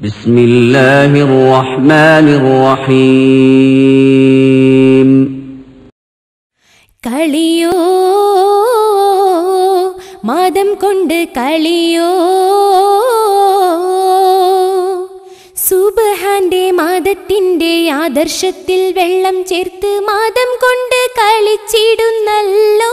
بسم الله الرحمن الرحيم കളിയോ മാതം കൊണ്ട് കളിയോ സുബഹാന്റെ മാതത്തിന്റെ ആദർശത്തിൽ വെള്ളം ചേർത്ത് മാതം കൊണ്ട് കളിച്ചിടുന്നല്ലോ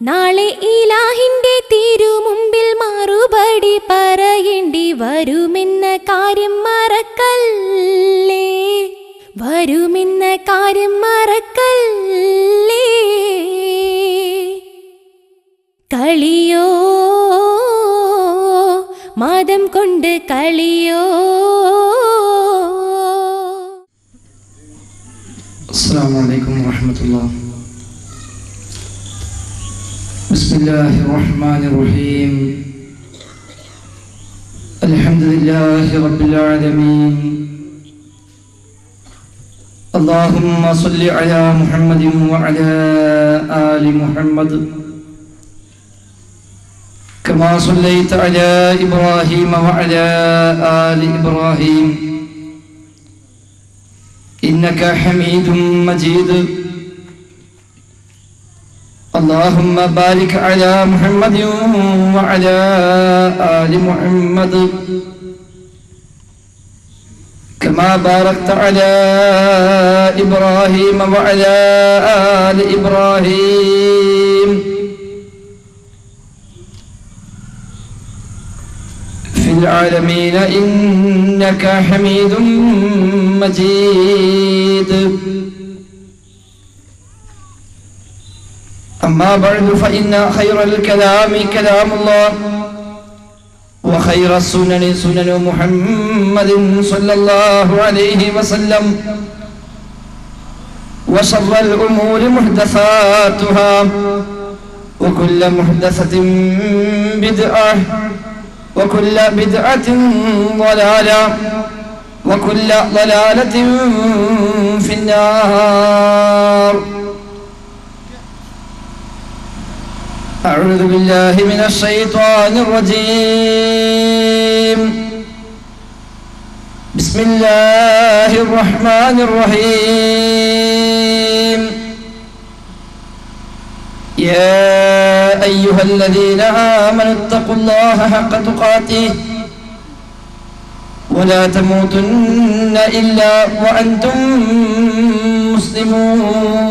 നാളെ ഇലാഹിന്റെ തിരുമുമ്പിൽ മറുപടി പറയേണ്ടി വരുമെന്ന കാര്യം മറക്കല്ലേ? വരുമെന്ന കാര്യം മറക്കല്ലേ? കളിയോ? മതം കൊണ്ട് കളിയോ? അസ്സാം വലൈക്കും വാഹമത്തുള്ള بسم الله الرحمن الرحيم الحمد لله رب العالمين اللهم صل على محمد وعلى آل محمد كما صليت على إبراهيم وعلى آل إبراهيم إنك حميد مجيد اللهم بارك على محمد وعلى آل محمد. كما باركت على إبراهيم وعلى آل إبراهيم. في العالمين إنك حميد مجيد. أما بعد فإن خير الكلام كلام الله وخير السنن سنن محمد صلى الله عليه وسلم وشر الأمور محدثاتها وكل محدثة بدعة وكل بدعة ضلالة وكل ضلالة في النار. أعوذ بالله من الشيطان الرجيم. بسم الله الرحمن الرحيم. يا أيها الذين آمنوا اتقوا الله حق تقاته ولا تموتن إلا وأنتم مسلمون.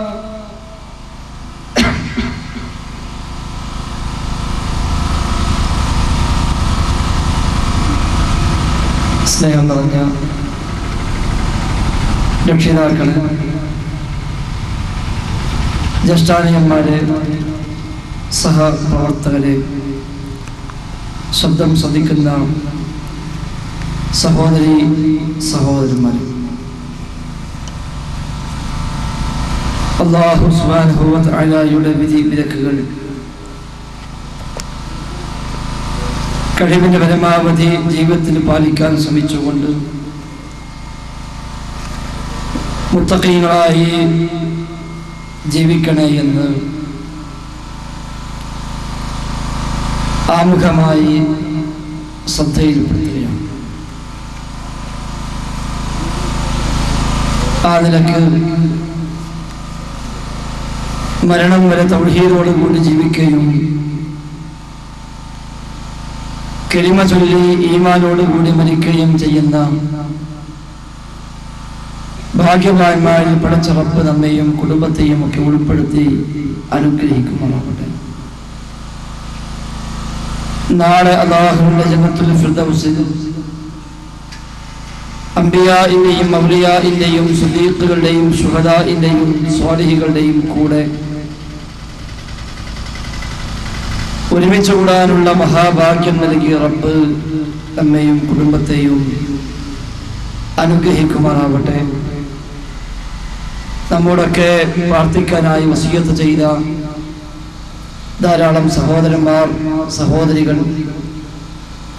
സ്നേഹം നിറഞ്ഞ രക്ഷിതാക്കൾ ജ്യേഷ്ഠാനിയന്മാര് സഹപ്രവർത്തകരെ ശബ്ദം ശ്രദ്ധിക്കുന്ന സഹോദരി സഹോദരന്മാർ അള്ളാഹു സുബാനുഭവത്ത് അലായുടെ വിധി വിലക്കുകൾ കഴിവിന്റെ പരമാവധി ജീവിതത്തിൽ പാലിക്കാൻ ശ്രമിച്ചുകൊണ്ട് മുത്തക്കീകളായി ജീവിക്കണേ എന്ന് ആമുഖമായി ശ്രദ്ധയിൽപ്പെടുത്തുകയാണ് ആ നിലയ്ക്ക് മരണം വരെ തൗഹീദോടുകൂടി ജീവിക്കുകയും കെളിമ ചൊല്ലി ഈമാനോടുകൂടി മരിക്കുകയും ചെയ്യുന്ന ഭാഗ്യവാന്മാരിൽ പടച്ച നമ്മയും കുടുംബത്തെയും ഒക്കെ ഉൾപ്പെടുത്തി അനുഗ്രഹിക്കുമാറാവട്ടെ നാളെ അള്ളാഹുവിന്റെ ജനത്തുൽ ഫിർദൗസിൽ അംബിയാഇന്റെയും മൗലിയാഇന്റെയും സുദീഖുകളുടെയും ശുഹദാഇന്റെയും സ്വാലിഹികളുടെയും കൂടെ ഒരുമിച്ച് കൂടാനുള്ള മഹാഭാഗ്യം നൽകിയ റബ്ബ് നമ്മെയും കുടുംബത്തെയും അനുഗ്രഹിക്കുമാറാവട്ടെ. നമ്മോടൊക്കെ പ്രാർത്ഥിക്കാനായി വസീയത്ത് ചെയ്ത ധാരാളം സഹോദരന്മാർ സഹോദരികൾ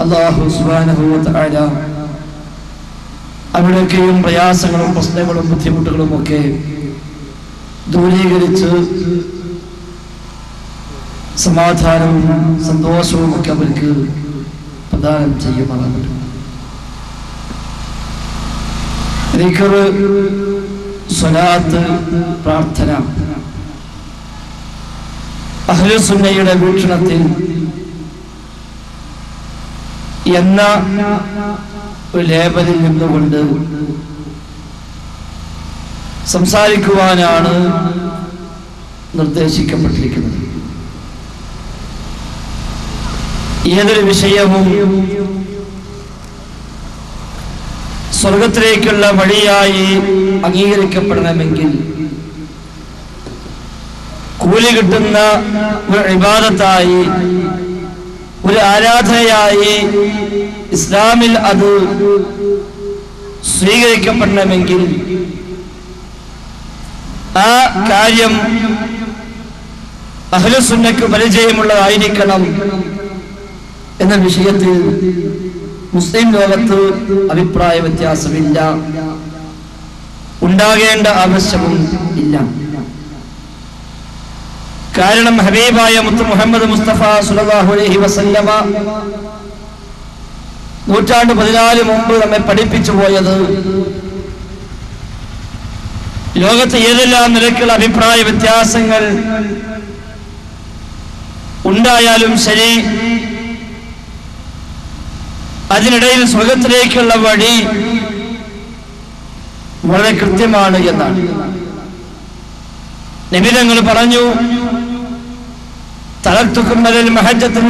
അള്ളാഹു സുബാനുഭവത്തായ അവിടെയൊക്കെയും പ്രയാസങ്ങളും പ്രശ്നങ്ങളും ബുദ്ധിമുട്ടുകളും ഒക്കെ ദൂരീകരിച്ച് സമാധാനവും സന്തോഷവും ഒക്കെ അവർക്ക് പ്രദാനം ചെയ്യുമാറാകട്ടെ ദിക്ർ, സ്വലാത്ത് പ്രാർത്ഥന. അഹ്ലുസുന്നയുടെ വീക്ഷണത്തിൽ എന്ന ഒരു ലേബലിൽ നിന്നുകൊണ്ട് സംസാരിക്കുവാനാണ് നിർദ്ദേശിക്കപ്പെട്ടിരിക്കുന്നത്. ഏതൊരു വിഷയവും സ്വർഗത്തിലേക്കുള്ള വഴിയായി അംഗീകരിക്കപ്പെടണമെങ്കിൽ കൂലി കിട്ടുന്ന ഒരു വിവാദത്തായി ഒരു ആരാധനയായി ഇസ്ലാമിൽ അത് സ്വീകരിക്കപ്പെടണമെങ്കിൽ ആ കാര്യം അഹ്ലുസുന്നക്ക് പരിചയമുള്ളതായിരിക്കണം. എന്ന വിഷയത്തിൽ മുസ്ലിം ലോകത്ത് അഭിപ്രായ വ്യത്യാസമില്ല. ഉണ്ടാകേണ്ട ആവശ്യവും ഇല്ല. കാരണം ഹബീബായ മുത്തു മുഹമ്മദ് മുസ്തഫ അലൈഹി വസല്ലമ നൂറ്റാണ്ട് പതിനാല് മുമ്പ് നമ്മെ പഠിപ്പിച്ചു പോയത് ലോകത്ത് ഏതെല്ലാം നിരക്കുള്ള അഭിപ്രായ വ്യത്യാസങ്ങൾ ഉണ്ടായാലും ശരി അതിനിടയിൽ സ്വർഗത്തിലേക്കുള്ള വഴി വളരെ കൃത്യമാണ് എന്നാണ്. നിബിതങ്ങൾ പറഞ്ഞു തലത്തുക്കുന്നതിൽ മഹജത്തിൽ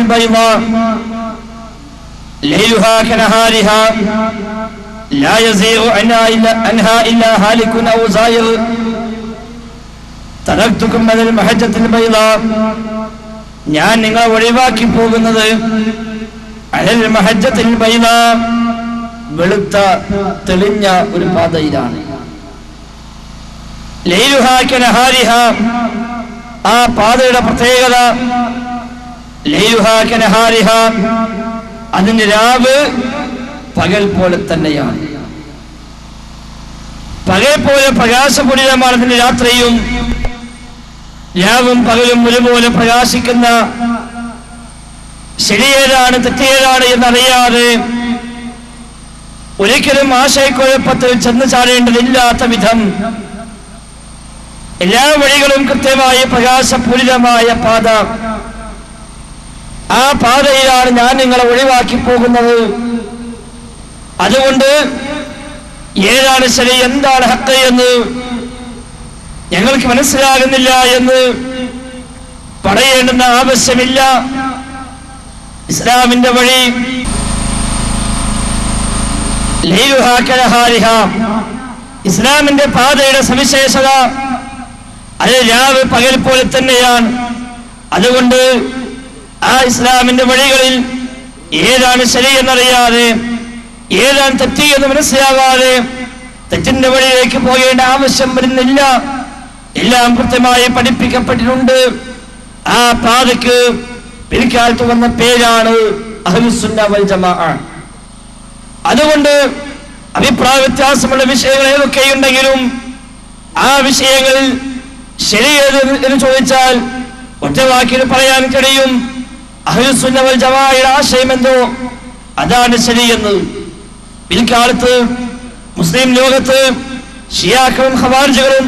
ഞാൻ നിങ്ങളെ ഒഴിവാക്കി പോകുന്നത് വെളുത്ത തെളിഞ്ഞ ഒരു പാതയിലാണ്. ആ പാതയുടെ പ്രത്യേകത അതിന്റെ രാവ് പകൽ പോലെ തന്നെയാണ്. പകൽ പോലെ പ്രകാശപൂരിതമാണ് അതിന്റെ രാത്രിയും രാവും പകലും ഒരുപോലെ പ്രകാശിക്കുന്ന ശരിയേതാണ് തെറ്റിയേതാണ് എന്നറിയാതെ ഒരിക്കലും ആശയക്കുഴപ്പത്തിൽ ചെന്ന് ചാടേണ്ടതില്ലാത്ത വിധം എല്ലാ വഴികളും കൃത്യമായി പ്രകാശപൂരിതമായ പാത. ആ പാതയിലാണ് ഞാൻ നിങ്ങളെ ഒഴിവാക്കി പോകുന്നത്. അതുകൊണ്ട് ഏതാണ് ശരി എന്താണ് ഹക്ക് എന്ന് ഞങ്ങൾക്ക് മനസ്സിലാകുന്നില്ല എന്ന് പറയേണ്ടുന്ന ആവശ്യമില്ല. ഇസ്ലാമിന്റെ വഴി. ഇസ്ലാമിന്റെ പാതയുടെ സവിശേഷത അത് രാവ് പകൽ പോലെ തന്നെയാണ്. അതുകൊണ്ട് ആ ഇസ്ലാമിന്റെ വഴികളിൽ ഏതാണ് ശരി എന്നറിയാതെ ഏതാണ് തെറ്റി എന്ന് മനസ്സിലാവാതെ തെറ്റിന്റെ വഴിയിലേക്ക് പോകേണ്ട ആവശ്യം വരുന്നില്ല. എല്ലാം കൃത്യമായി പഠിപ്പിക്കപ്പെട്ടിട്ടുണ്ട്. ആ പാതയ്ക്ക് പിൽക്കാലത്ത് വന്ന പേരാണ് അതുകൊണ്ട് അഭിപ്രായ വ്യത്യാസമുള്ള വിഷയങ്ങൾ ഏതൊക്കെയുണ്ടെങ്കിലും ആ വിഷയങ്ങളിൽ ശരിയേത് എന്ന് ചോദിച്ചാൽ ഒറ്റ വാക്കിൽ പറയാൻ കഴിയും. അഹ്ലുസുന്ന വൽ ജമാഅയുടെ ആശയം എന്തോ? അതാണ് ശരിയെന്ന് പിൽക്കാലത്ത് മുസ്ലിം ലോകത്ത് ഷിയാക്കളും ഹവാർജികളും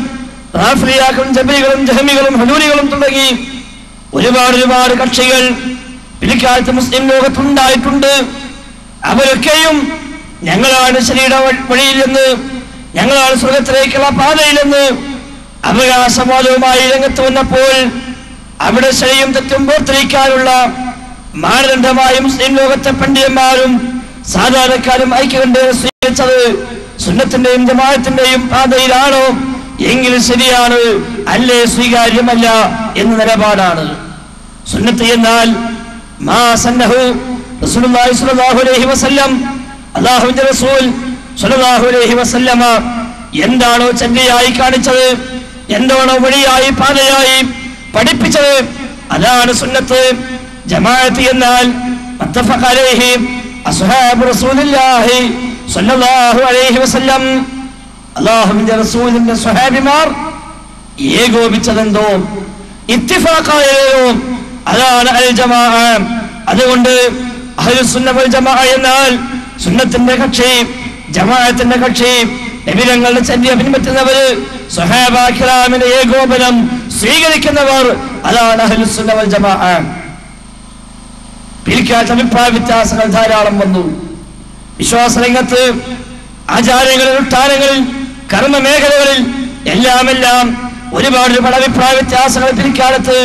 ജബരികളും ജഹമികളും ഹനൂരികളും തുടങ്ങി ഒരുപാട് ഒരുപാട് കക്ഷികൾ പിൽക്കാലത്ത് മുസ്ലിം ലോകത്തുണ്ടായിട്ടുണ്ട്. അവരൊക്കെയും ഞങ്ങളാണ് ശരിയുടെ വഴിയിലെന്ന് ഞങ്ങളാണ് സ്വർഗത്തിലേക്കുള്ള പാതയിലെന്ന് അവകാശവാദവുമായി രംഗത്ത് വന്നപ്പോൾ അവിടെ ശരിയും തെറ്റും വേർതിരിക്കാനുള്ള മാനദണ്ഡമായി മുസ്ലിം ലോകത്തെ പണ്ഡിതന്മാരും സാധാരണക്കാരും ഐക്യകണ്ഠ സ്വീകരിച്ചത് സുന്നത്തിന്റെയും ജമാഅത്തിന്റെയും പാതയിലാണോ? എങ്കിൽ ശരിയാണ് അല്ലേ സ്വീകാര്യമല്ല എന്ന നിലപാടാണ്. സുന്നത്ത് എന്നാൽ റസൂൽ വസല്ലമ എന്താണോ ചന്തയായി കാണിച്ചത് എന്താണോ വഴിയായി പാതയായി പഠിപ്പിച്ചത് അതാണ് സുന്നത്ത്. ജമാഅത്ത് എന്നാൽ അലൈഹി അസ്ഹാബ് റസൂലുള്ളാഹി സ്വല്ലല്ലാഹു അലൈഹി വസല്ലം അല്ലാഹുവിന്റെ റസൂലിന്റെ സ്വഹാബിമാർ ഏകോപിച്ചതെന്തോ? ഇത്തിഫാക്കായോ അതാണ് അൽ ജമാ അതുകൊണ്ട് എന്നാൽ സുന്നത്തിന്റെ കക്ഷി ജമാഅത്തിന്റെ കക്ഷി നബിരങ്ങളുടെ ചര്യ പിൻപറ്റുന്നവര് സ്വഹാബാഖിറാമിന്റെ ഏകോപനം സ്വീകരിക്കുന്നവർ അതാണ് അഹ്ലുസ് സുന്ന വൽ ജമാ പിരിക്കാത്ത അഭിപ്രായ വ്യത്യാസങ്ങൾ ധാരാളം വന്നു. വിശ്വാസരംഗത്ത് ആചാരങ്ങളിൽ അനുഷ്ഠാനങ്ങളിൽ കർമ്മ മേഖലകളിൽ എല്ലാം എല്ലാം ഒരുപാട് അഭിപ്രായ വ്യത്യാസങ്ങൾ പിരിക്കാലത്ത്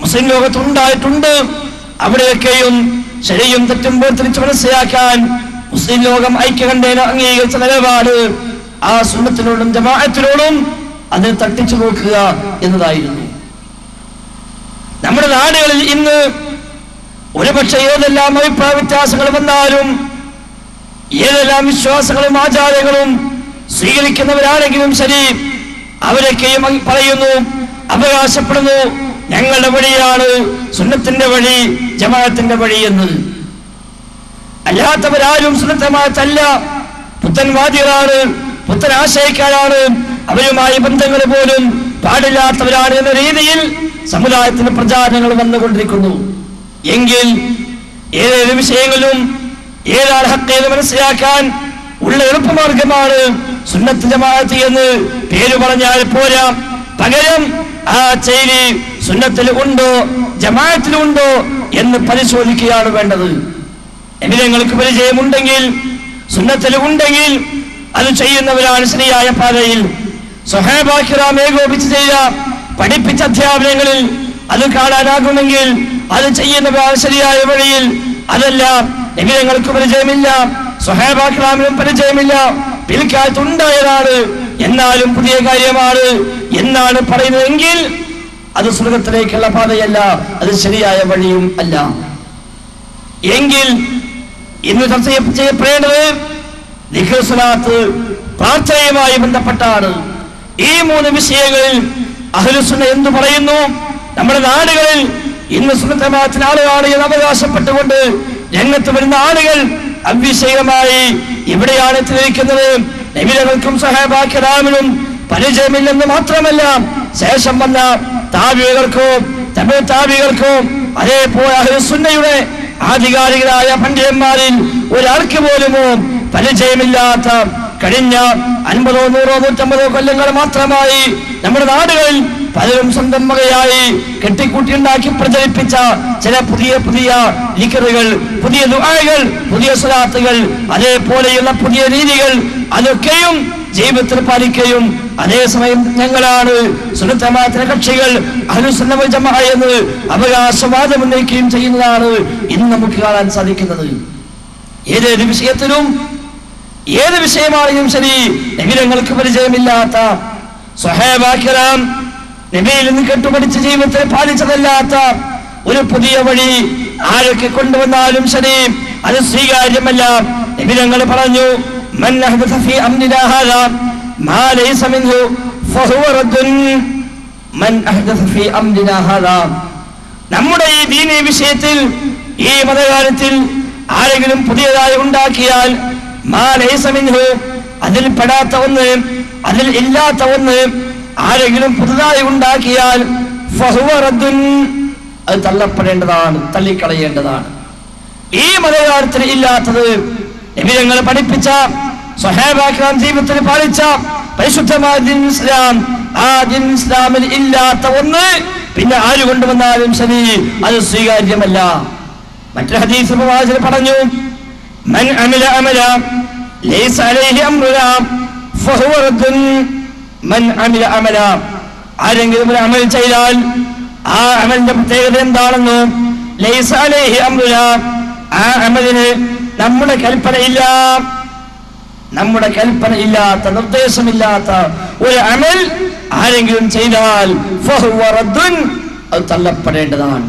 മുസ്ലിം ലോകത്ത് ഉണ്ടായിട്ടുണ്ട്. അവിടെയൊക്കെയും ശരിയും തെറ്റും തിരിച്ചു മനസ്സിലാക്കാൻ മുസ്ലിം ലോകം ഐക്യകണ്ഠേന അംഗീകരിച്ച നിലപാട് ആ സുന്നത്തിനോടും ജമാഅത്തിനോടും അതിനെ തട്ടിച്ചു നോക്കുക എന്നതായിരുന്നു. നമ്മുടെ നാടുകളിൽ ഇന്ന് ഒരുപക്ഷെ ഏതെല്ലാം അഭിപ്രായ വ്യത്യാസങ്ങൾ വന്നാലും ഏതെല്ലാം വിശ്വാസങ്ങളും ആചാരങ്ങളും സ്വീകരിക്കുന്നവരാണെങ്കിലും ശരി. അവരൊക്കെയും പറയുന്നു അവകാശപ്പെടുന്നു ഞങ്ങളുടെ വഴിയാണ് സുന്നത്തിന്റെ വഴി ജമാഅത്തിന്റെ വഴി എന്ന് അല്ലാത്തവരാരും സുന്നത്തമായത്തല്ല പുത്തൻവാദികളാണ് പുത്തൻ ആശയക്കാരാണ്. അവരുമായി ബന്ധങ്ങൾ പോലും പാടില്ലാത്തവരാണ് എന്ന രീതിയിൽ സമുദായത്തിന് പ്രചാരണങ്ങൾ വന്നുകൊണ്ടിരിക്കുന്നു. എങ്കിൽ ഏതേത് വിഷയങ്ങളിലും ഏതാണ് ഹക്കേത് മനസ്സിലാക്കാൻ ഉള്ള എളുപ്പമാർഗമാണ് സുന്നത്ത് ജമാഅത്ത് എന്ന് പേര് പറഞ്ഞാൽ പോരാ. പകരം ആ ചെയ്തി സുന്നത്തിൽ ഉണ്ടോ ജമാഅത്തിലുണ്ടോ എന്ന് പരിശോധിക്കുകയാണ് വേണ്ടത്. എമിരങ്ങൾക്ക് പരിചയമുണ്ടെങ്കിൽ സുന്നത്തിൽ ഉണ്ടെങ്കിൽ അത് ചെയ്യുന്നവരാണ് ശരിയായ പാതയിൽ. സ്വഹേബാക്കിറാം ഏകോപിച്ച് ചെയ്ത പഠിപ്പിച്ച അധ്യാപനങ്ങളിൽ അത് കാണാനാകുമെങ്കിൽ അത് ചെയ്യുന്നവരാണ് ശരിയായ വഴിയിൽ. അതല്ല എമിരങ്ങൾക്ക് പരിചയമില്ല സ്വഹേബാക്കിറാമിനും പരിചയമില്ല. പിൽക്കാലത്ത് ഉണ്ടായതാണ് എന്നാലും പുതിയ കാര്യമാണ്. എന്നാണ് പറയുന്നതെങ്കിൽ അത് സ്വർഗത്തിലേക്കുള്ള പാതയല്ല. അത് ശരിയായ വഴിയും അല്ല. എങ്കിൽ ഇന്ന് ചർച്ച ചെയ്യ- ചെയ്യപ്പെടേണ്ടത് ദിക്ർ സ്വലാത്ത് പ്രാർത്ഥനയുമായി ബന്ധപ്പെട്ടാണ്. ഈ മൂന്ന് വിഷയങ്ങളിൽ അഹ്ലുസുന്ന എന്തു പറയുന്നു? നമ്മുടെ നാടുകളിൽ ഇന്ന് സുന്നത്തമാത്തിന് ആളുകളാണ് എന്ന് അവകാശപ്പെട്ടുകൊണ്ട് രംഗത്ത് വരുന്ന ആളുകൾ അവിഷയമായി ഇവിടെയാണ് എത്തിയിരിക്കുന്നത്. നബിലകൾക്കും സഹബാക്കിറാമിനും പരിചയമില്ലെന്ന് മാത്രമല്ല ശേഷം വന്ന താപികൾക്കും തമിഴ് താപികൾക്കും അതേപോലെ അഹ്ലുസുന്നയുടെ ആധികാരികരായ പണ്ഡിതന്മാരിൽ ഒരാൾക്ക് പോലുമോ പരിചയമില്ലാത്ത കഴിഞ്ഞ അൻപതോ നൂറോ നൂറ്റമ്പതോ കൊല്ലങ്ങൾ മാത്രമായി നമ്മുടെ നാടുകളിൽ പലരും സ്വന്തം വകയായി കെട്ടിക്കൂട്ടിയുണ്ടാക്കി പ്രചരിപ്പിച്ച ചില പുതിയ പുതിയ ലിക്കറുകൾ പുതിയ ദുആകൾ പുതിയ സ്വലാത്തുകൾ അതേപോലെയുള്ള പുതിയ രീതികൾ അതൊക്കെയും ജീവിതത്തിൽ പാലിക്കുകയും അതേസമയം ഞങ്ങളാണ് സുന്നത്തമാത്ര കക്ഷികൾ എന്ന് അവകാശവാദം ഉന്നയിക്കുകയും ചെയ്യുന്നതാണ് ഇന്ന് നമുക്ക് കാണാൻ സാധിക്കുന്നത്. ഏതേത് വിഷയത്തിലും ഏത് വിഷയമാണെങ്കിലും ശരി നബിരങ്ങൾക്ക് പരിചയമില്ലാത്ത സ്വഹേബാക്കിറാം നബിയിൽ നിന്ന് കെട്ടുപടിച്ച ജീവിതത്തിൽ പാലിച്ചതല്ലാത്ത ഒരു പുതിയ വഴി ആരൊക്കെ കൊണ്ടുവന്നാലും ശരി അത് സ്വീകാര്യമല്ല. നബിരങ്ങൾ പറഞ്ഞു നമ്മുടെ ഈ ദീനീ വിഷയത്തിൽ ഈ മതകാലത്തിൽ ആരെങ്കിലും പുതിയതായി ഉണ്ടാക്കിയാൽ അതിൽ പെടാത്ത ഒന്ന് അതിൽ ഇല്ലാത്ത ഒന്ന് ആരെങ്കിലും പുതുതായി ഉണ്ടാക്കിയാൽ അത് തള്ളപ്പെടേണ്ടതാണ് തള്ളിക്കളയേണ്ടതാണ്. ഈ മതകാലത്തിൽ ഇല്ലാത്തത് എവിടെ പഠിപ്പിച്ച സ്വഹേബാക്രാം ജീവിതത്തിൽ പാലിച്ച പരിശുദ്ധമായ ഇസ്ലാം. ആ ദിൻ ഇസ്ലാമിൽ ഇല്ലാത്ത ഒന്ന് പിന്നെ ആര് കൊണ്ടുവന്നാലും ശരി അത് സ്വീകാര്യമല്ല. മറ്റൊരു ഹദീസ് പ്രവാചകൻ പറഞ്ഞു മൻ അമില അമല ലൈസ അലൈഹി അംറുനാ ഫഹുവ റദ്ദുൻ മൻ അമില ആരെങ്കിലും ഒരു അമൽ ചെയ്താൽ ആ അമലിന്റെ പ്രത്യേകത എന്താണെന്ന് ആ അമലിന് നമ്മുടെ കൽപ്പനയില്ല. നമ്മുടെ കൽപ്പന ഇല്ലാത്ത നിർദ്ദേശമില്ലാത്ത ഒരു അമൽ ആരെങ്കിലും ചെയ്താൽ അത് തള്ളപ്പെടേണ്ടതാണ്.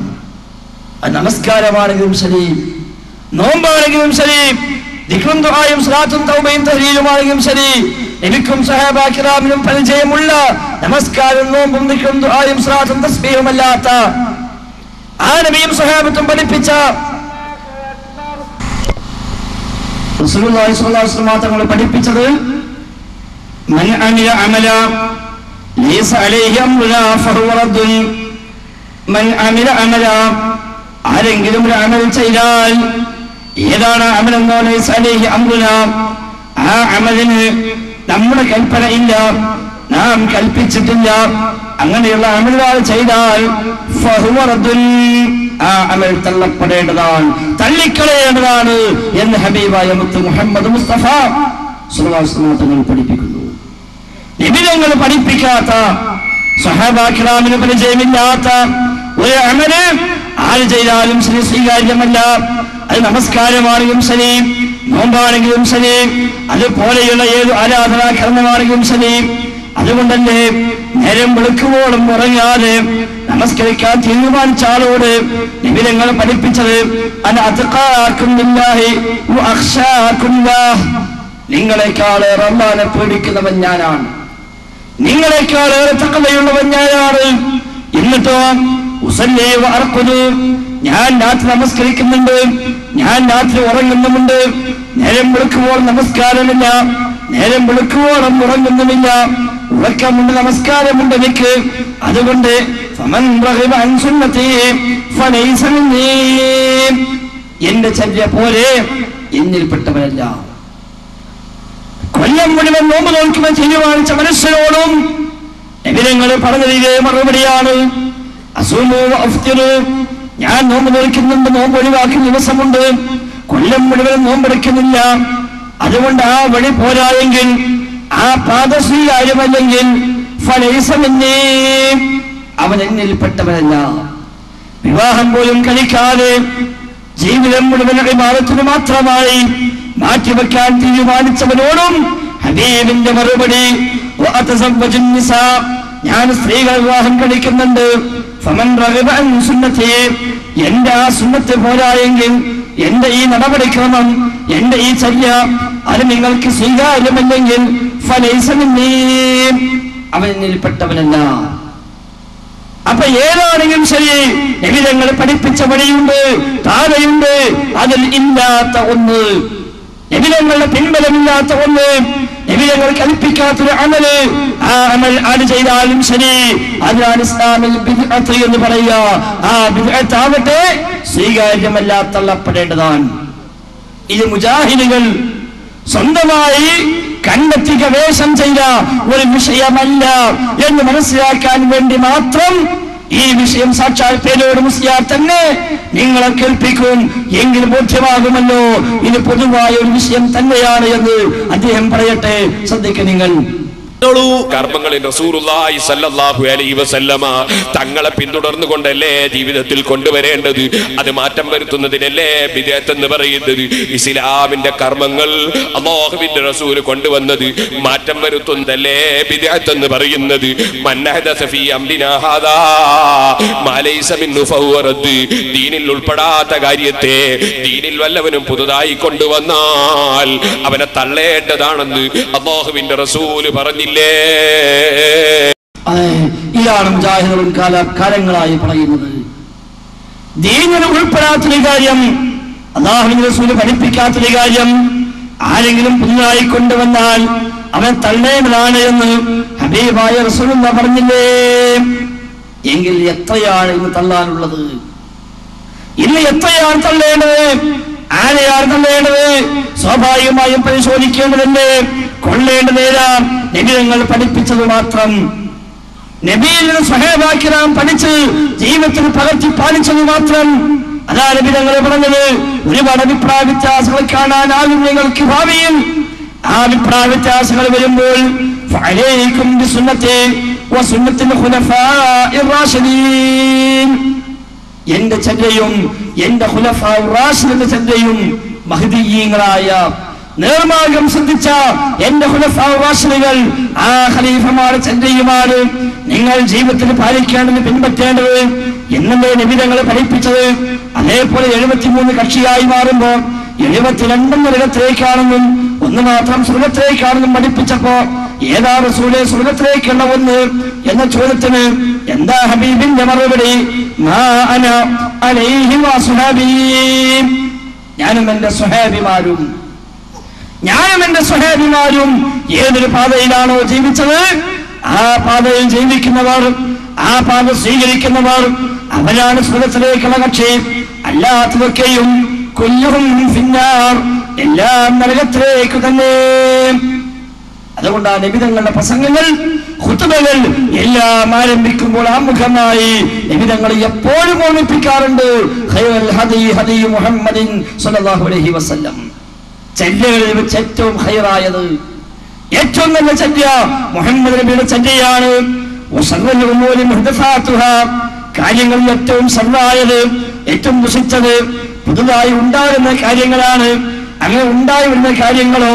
നമസ്കാരമാണെങ്കിലും ശരി നോമ്പാണെങ്കിലും ശരി ദിക്റും ദുആയും സ്വലാത്തും തൗബയും തഹ്ലീലുമാണെങ്കിലും ശരി എനിക്കും സഹാബാക്കിറാമിനും പരിചയമുള്ള നമസ്കാരം നോമ്പും നിൽക്കും ദുആയും സ്വലാത്തും തസ്ബീഹുമല്ലാത്ത ആ നബിയും സഹാബത്തും പഠിപ്പിച്ച റസൂലുള്ളാഹി സ്വല്ലല്ലാഹു അലൈഹി വസല്ലം തങ്ങൾ പഠിപ്പിച്ചത് മൻ അമില അമല ലൈസ അലൈഹി അംറുനാ ഫഹുവ റദ്ദുൻ മൻ അമില അമല ആരെങ്കിലും ഒരു അമൽ ചെയ്താൽ ഏതാണ് അമലെന്നോ ലൈസ അലൈഹി അംറുനാ? ആ അമലിന് നമ്മുടെ കൽപ്പനയില്ല. നാം കൽപ്പിച്ചിട്ടില്ല. അങ്ങനെയുള്ള അമലുകൾ ചെയ്താൽ ആ അമൽ തള്ളപ്പെടേണ്ടതാണ് തള്ളിക്കളയേണ്ടതാണ് എന്ന് ഹബീബായ മുത്ത് മുഹമ്മദ് മുസ്തഫ അലൈഹി പഠിപ്പിക്കുന്നു. നിബിധങ്ങൾ പഠിപ്പിക്കാത്ത സഹാബാക്കിറാമിന് പരിചയമില്ലാത്ത ഒരു അമൽ ആര് ചെയ്താലും ശരി സ്വീകാര്യമല്ല. അത് നമസ്കാരമാണെങ്കിലും ശരി. നോമ്പാണെങ്കിലും ശരി അതുപോലെയുള്ള ഏത് ആരാധനാ കർമ്മമാണെങ്കിലും ശരി അതുകൊണ്ടല്ലേ നേരം വെളുക്കുവോളം ഉറങ്ങാതെ നമസ്കരിക്കാൻ തീരുമാനിച്ച ആളോട് പഠിപ്പിച്ചത് നിങ്ങളെക്കാളേറെ അള്ളാനെ പേടിക്കുന്നവൻ ഞാനാണ്. നിങ്ങളെക്കാളേറെ തക്കതയുള്ളവൻ ഞാനാണ്. എന്നിട്ടോ ഉസല്ലേ വാർക്കുന്നു ഞാൻ രാത്രി നമസ്കരിക്കുന്നുണ്ട്. ഞാൻ രാത്രി ഉറങ്ങുന്നുമുണ്ട് നേരം വെളുക്കുമ്പോൾ നമസ്കാരമില്ല നേരം വെളുക്കുവോളം ഉറങ്ങുന്നുമില്ല ഉറക്കമുണ്ട് നമസ്കാരമുണ്ട് എനിക്ക് അതുകൊണ്ട്. എന്റെ ചര്യ പോലെ എന്നിൽപ്പെട്ടവരല്ല കൊല്ലം മുഴുവൻ നോമ്പ് നോക്കുവാൻ തീരുമാനിച്ച മനുഷ്യരോടും എവിടെ പറഞ്ഞതിലെ മറുപടിയാണ് അസുമോ അഫ്തിറു. ഞാൻ നോമ്പ് നോക്കുന്നുണ്ട് നോമ്പ് ഒഴിവാക്കുന്ന ദിവസമുണ്ട്. കൊല്ലം മുഴുവൻ നോമ്പെടുക്കുന്നില്ല അതുകൊണ്ട് ആ വഴി പോരായെങ്കിൽ ആ പാദസ്വീകാര്യമല്ലെങ്കിൽ ഫലൈസമെന്നേ അവൻ എന്നിൽപ്പെട്ടവനല്ല. വിവാഹം പോലും കഴിക്കാതെ ജീവിതം മുഴുവൻ വിവാദത്തിന് മാത്രമായി മാറ്റിവെക്കാൻ തീരുമാനിച്ചവനോടും ഹബീബിന്റെ മറുപടി ഞാൻ സ്ത്രീകൾ വിവാഹം കഴിക്കുന്നുണ്ട്. ഫമൻ റഗബ അൻ സുന്നത്തി എന്റെ ആ സുന്നത്ത് പോരായെങ്കിൽ എന്റെ ഈ നടപടിക്രമം എന്റെ ഈ ചര്യ അത് നിങ്ങൾക്ക് സ്വീകാര്യമല്ലെങ്കിൽ എന്നിൽപ്പെട്ടവനല്ല. അപ്പൊ ഏതാണെങ്കിലും ശരി എവിടങ്ങൾ പഠിപ്പിച്ച വഴിയുണ്ട് താഴെയുണ്ട് അതിൽ ഇല്ലാത്ത ഒന്ന്. എവിടങ്ങളുടെ പിൻബലമില്ലാത്ത ഒന്ന്. എവിടങ്ങൾ കൽപ്പിക്കാത്തൊരു അമൽ. ആ അമൽ ആര് ചെയ്താലും ശരി. അതിനാണ് ഇസ്ലാമിൽ ബിദ്അത്ത് എന്ന് പറയുക. ആ ബിദ്അത്ത് ആവട്ടെ സ്വീകാര്യമല്ല തള്ളപ്പെടേണ്ടതാണ് ഇത് മുജാഹിദുകൾ സ്വന്തമായി കണ്ടെത്തി ഗവേഷണം ചെയ്ത ഒരു വിഷയമല്ല എന്ന് മനസ്സിലാക്കാൻ വേണ്ടി മാത്രം ഈ വിഷയം സാക്ഷാൽ പേരോട് മുസ്ലിയാർ തന്നെ നിങ്ങളെ കേൾപ്പിക്കും. എങ്കിൽ ബോധ്യമാകുമല്ലോ. ഇത് പൊതുവായ ഒരു വിഷയം തന്നെയാണ് എന്ന് അദ്ദേഹം പറയട്ടെ. ശ്രദ്ധിക്കുക നിങ്ങൾ. കർമ്മങ്ങളിൽ റസൂലുള്ളാഹി സല്ലല്ലാഹു അലൈഹി വസല്ലമ തങ്ങളെ ജീവിതത്തിൽ കൊണ്ടുവരേണ്ടത്? അത് മാറ്റം വരുത്തുന്നതിനല്ലേ വിദേഹത്ത് എന്ന് പറയുന്നത്? ഇസ്ലാമിന്റെ കർമ്മങ്ങൾ അള്ളാഹുവിന്റെ റസൂൽ കൊണ്ടുവന്നത് മാറ്റം വരുത്തുന്നതല്ലേ വിദേഹത്ത് എന്ന് പറയുന്നത് ദീനിൽ ഉൾപ്പെടാത്ത കാര്യത്തെ ദീനിൽ വല്ലവനും പുതുതായി കൊണ്ടുവന്നാൽ അവനെ തള്ളേണ്ടതാണെന്ന് അള്ളാഹുവിന്റെ റസൂൽ പറഞ്ഞില്ലേ ഇതാണ് മുജാഹിദും കാല കാലങ്ങളായി പറയുന്നത്. ദീനിന് ഉൾപ്പെടാത്തൊരു കാര്യം അള്ളാഹുവിന്റെ റസൂൽ പഠിപ്പിക്കാത്തൊരു കാര്യം ആരെങ്കിലും പുതുതായി കൊണ്ടുവന്നാൽ അവൻ തള്ളേണ്ടതാണ് എന്ന് ഹബീബായ റസൂൽ പറഞ്ഞില്ലേ? എങ്കിൽ എത്രയാണ് ഇന്ന് തള്ളാനുള്ളത്? ഇന്ന് എത്രയാണ് തള്ളേണ്ടത്? ആരെയാണ് തള്ളേണ്ടത്? സ്വാഭാവികമായും പരിശോധിക്കേണ്ടതുണ്ട്. കൊള്ളേണ്ടതേരാം തങ്ങൾ പഠിപ്പിച്ചത് മാത്രം. നബിയിൽ നിന്ന് സഹേബാക്കിറാം പഠിച്ച് ജീവിതത്തിൽ പകർത്തി പാലിച്ചത് മാത്രം. അതാ നബിധങ്ങൾ പറഞ്ഞത് ഒരുപാട് അഭിപ്രായ വ്യത്യാസങ്ങൾ കാണാനാകും നിങ്ങൾക്ക് ഭാവിയിൽ. ആ അഭിപ്രായ വ്യത്യാസങ്ങൾ വരുമ്പോൾ എന്റെ ചര്യയും എന്റെ റാഷിദിന്റെ ചര്യയും മഹദീയങ്ങളായ നേർമാർഗം ശ്രദ്ധിച്ച എന്റെ റാഷിദുകൾ ആ ഖലീഫമാരുടെ ചര്യയുമാണ് നിങ്ങൾ ജീവിതത്തിൽ പാലിക്കേണ്ടത് പിൻപറ്റേണ്ടത് എന്നല്ലേ നിബിധങ്ങൾ പഠിപ്പിച്ചത് അതേപോലെ എഴുപത്തിമൂന്ന് കക്ഷിയായി മാറുമ്പോ എഴുപത്തിരണ്ടെന്ന ഇടത്തിലേക്കാണെന്നും ഒന്ന് മാത്രം സ്വർഗത്തിലേക്കാണെന്നും പഠിപ്പിച്ചപ്പോ ഏതാ റസൂലെ സ്വർഗത്തിലേക്കുള്ള ഒന്ന് എന്ന ചോദ്യത്തിന് എന്താ ഹബീബിന്റെ മറുപടി. ഞാനും എന്റെ സ്വഹാബിമാരും ഞാനും എന്റെ സ്വഹാബിമാരും ഏതൊരു പാതയിലാണോ ജീവിച്ചത്? ആ പാതയിൽ ജീവിക്കുന്നവർ ആ പാത സ്വീകരിക്കുന്നവർ അവരാണ് സ്വർഗത്തിലേക്കുള്ള കക്ഷി. അല്ലാത്തതൊക്കെയും കുഞ്ഞും ഫിന്നാർ എല്ലാം നരകത്തിലേക്ക് തന്നെ. അതുകൊണ്ട് ആ നിബിതങ്ങളുടെ പ്രസംഗങ്ങൾ ഹുത്തുബകൾ എല്ലാം ആരംഭിക്കുമ്പോൾ ആമുഖമായി നിബിതങ്ങൾ എപ്പോഴും ഓർമ്മിപ്പിക്കാറുണ്ട്. ഹദി ഹദി മുഹമ്മദിൻ സല്ലല്ലാഹു അലൈഹി വസല്ലം. ചര്യകളിൽ വെച്ച് ഏറ്റവും ഹൈറായത് ഏറ്റവും നല്ല ചര്യ മുഹമ്മദ് നബിയുടെ ചര്യയാണ് കാര്യങ്ങൾ. ഏറ്റവും സർവായത് ഏറ്റവും ദുഷിച്ചത് പുതുതായി ഉണ്ടാകുന്ന കാര്യങ്ങളാണ്. അങ്ങനെ ഉണ്ടായി വരുന്ന കാര്യങ്ങളോ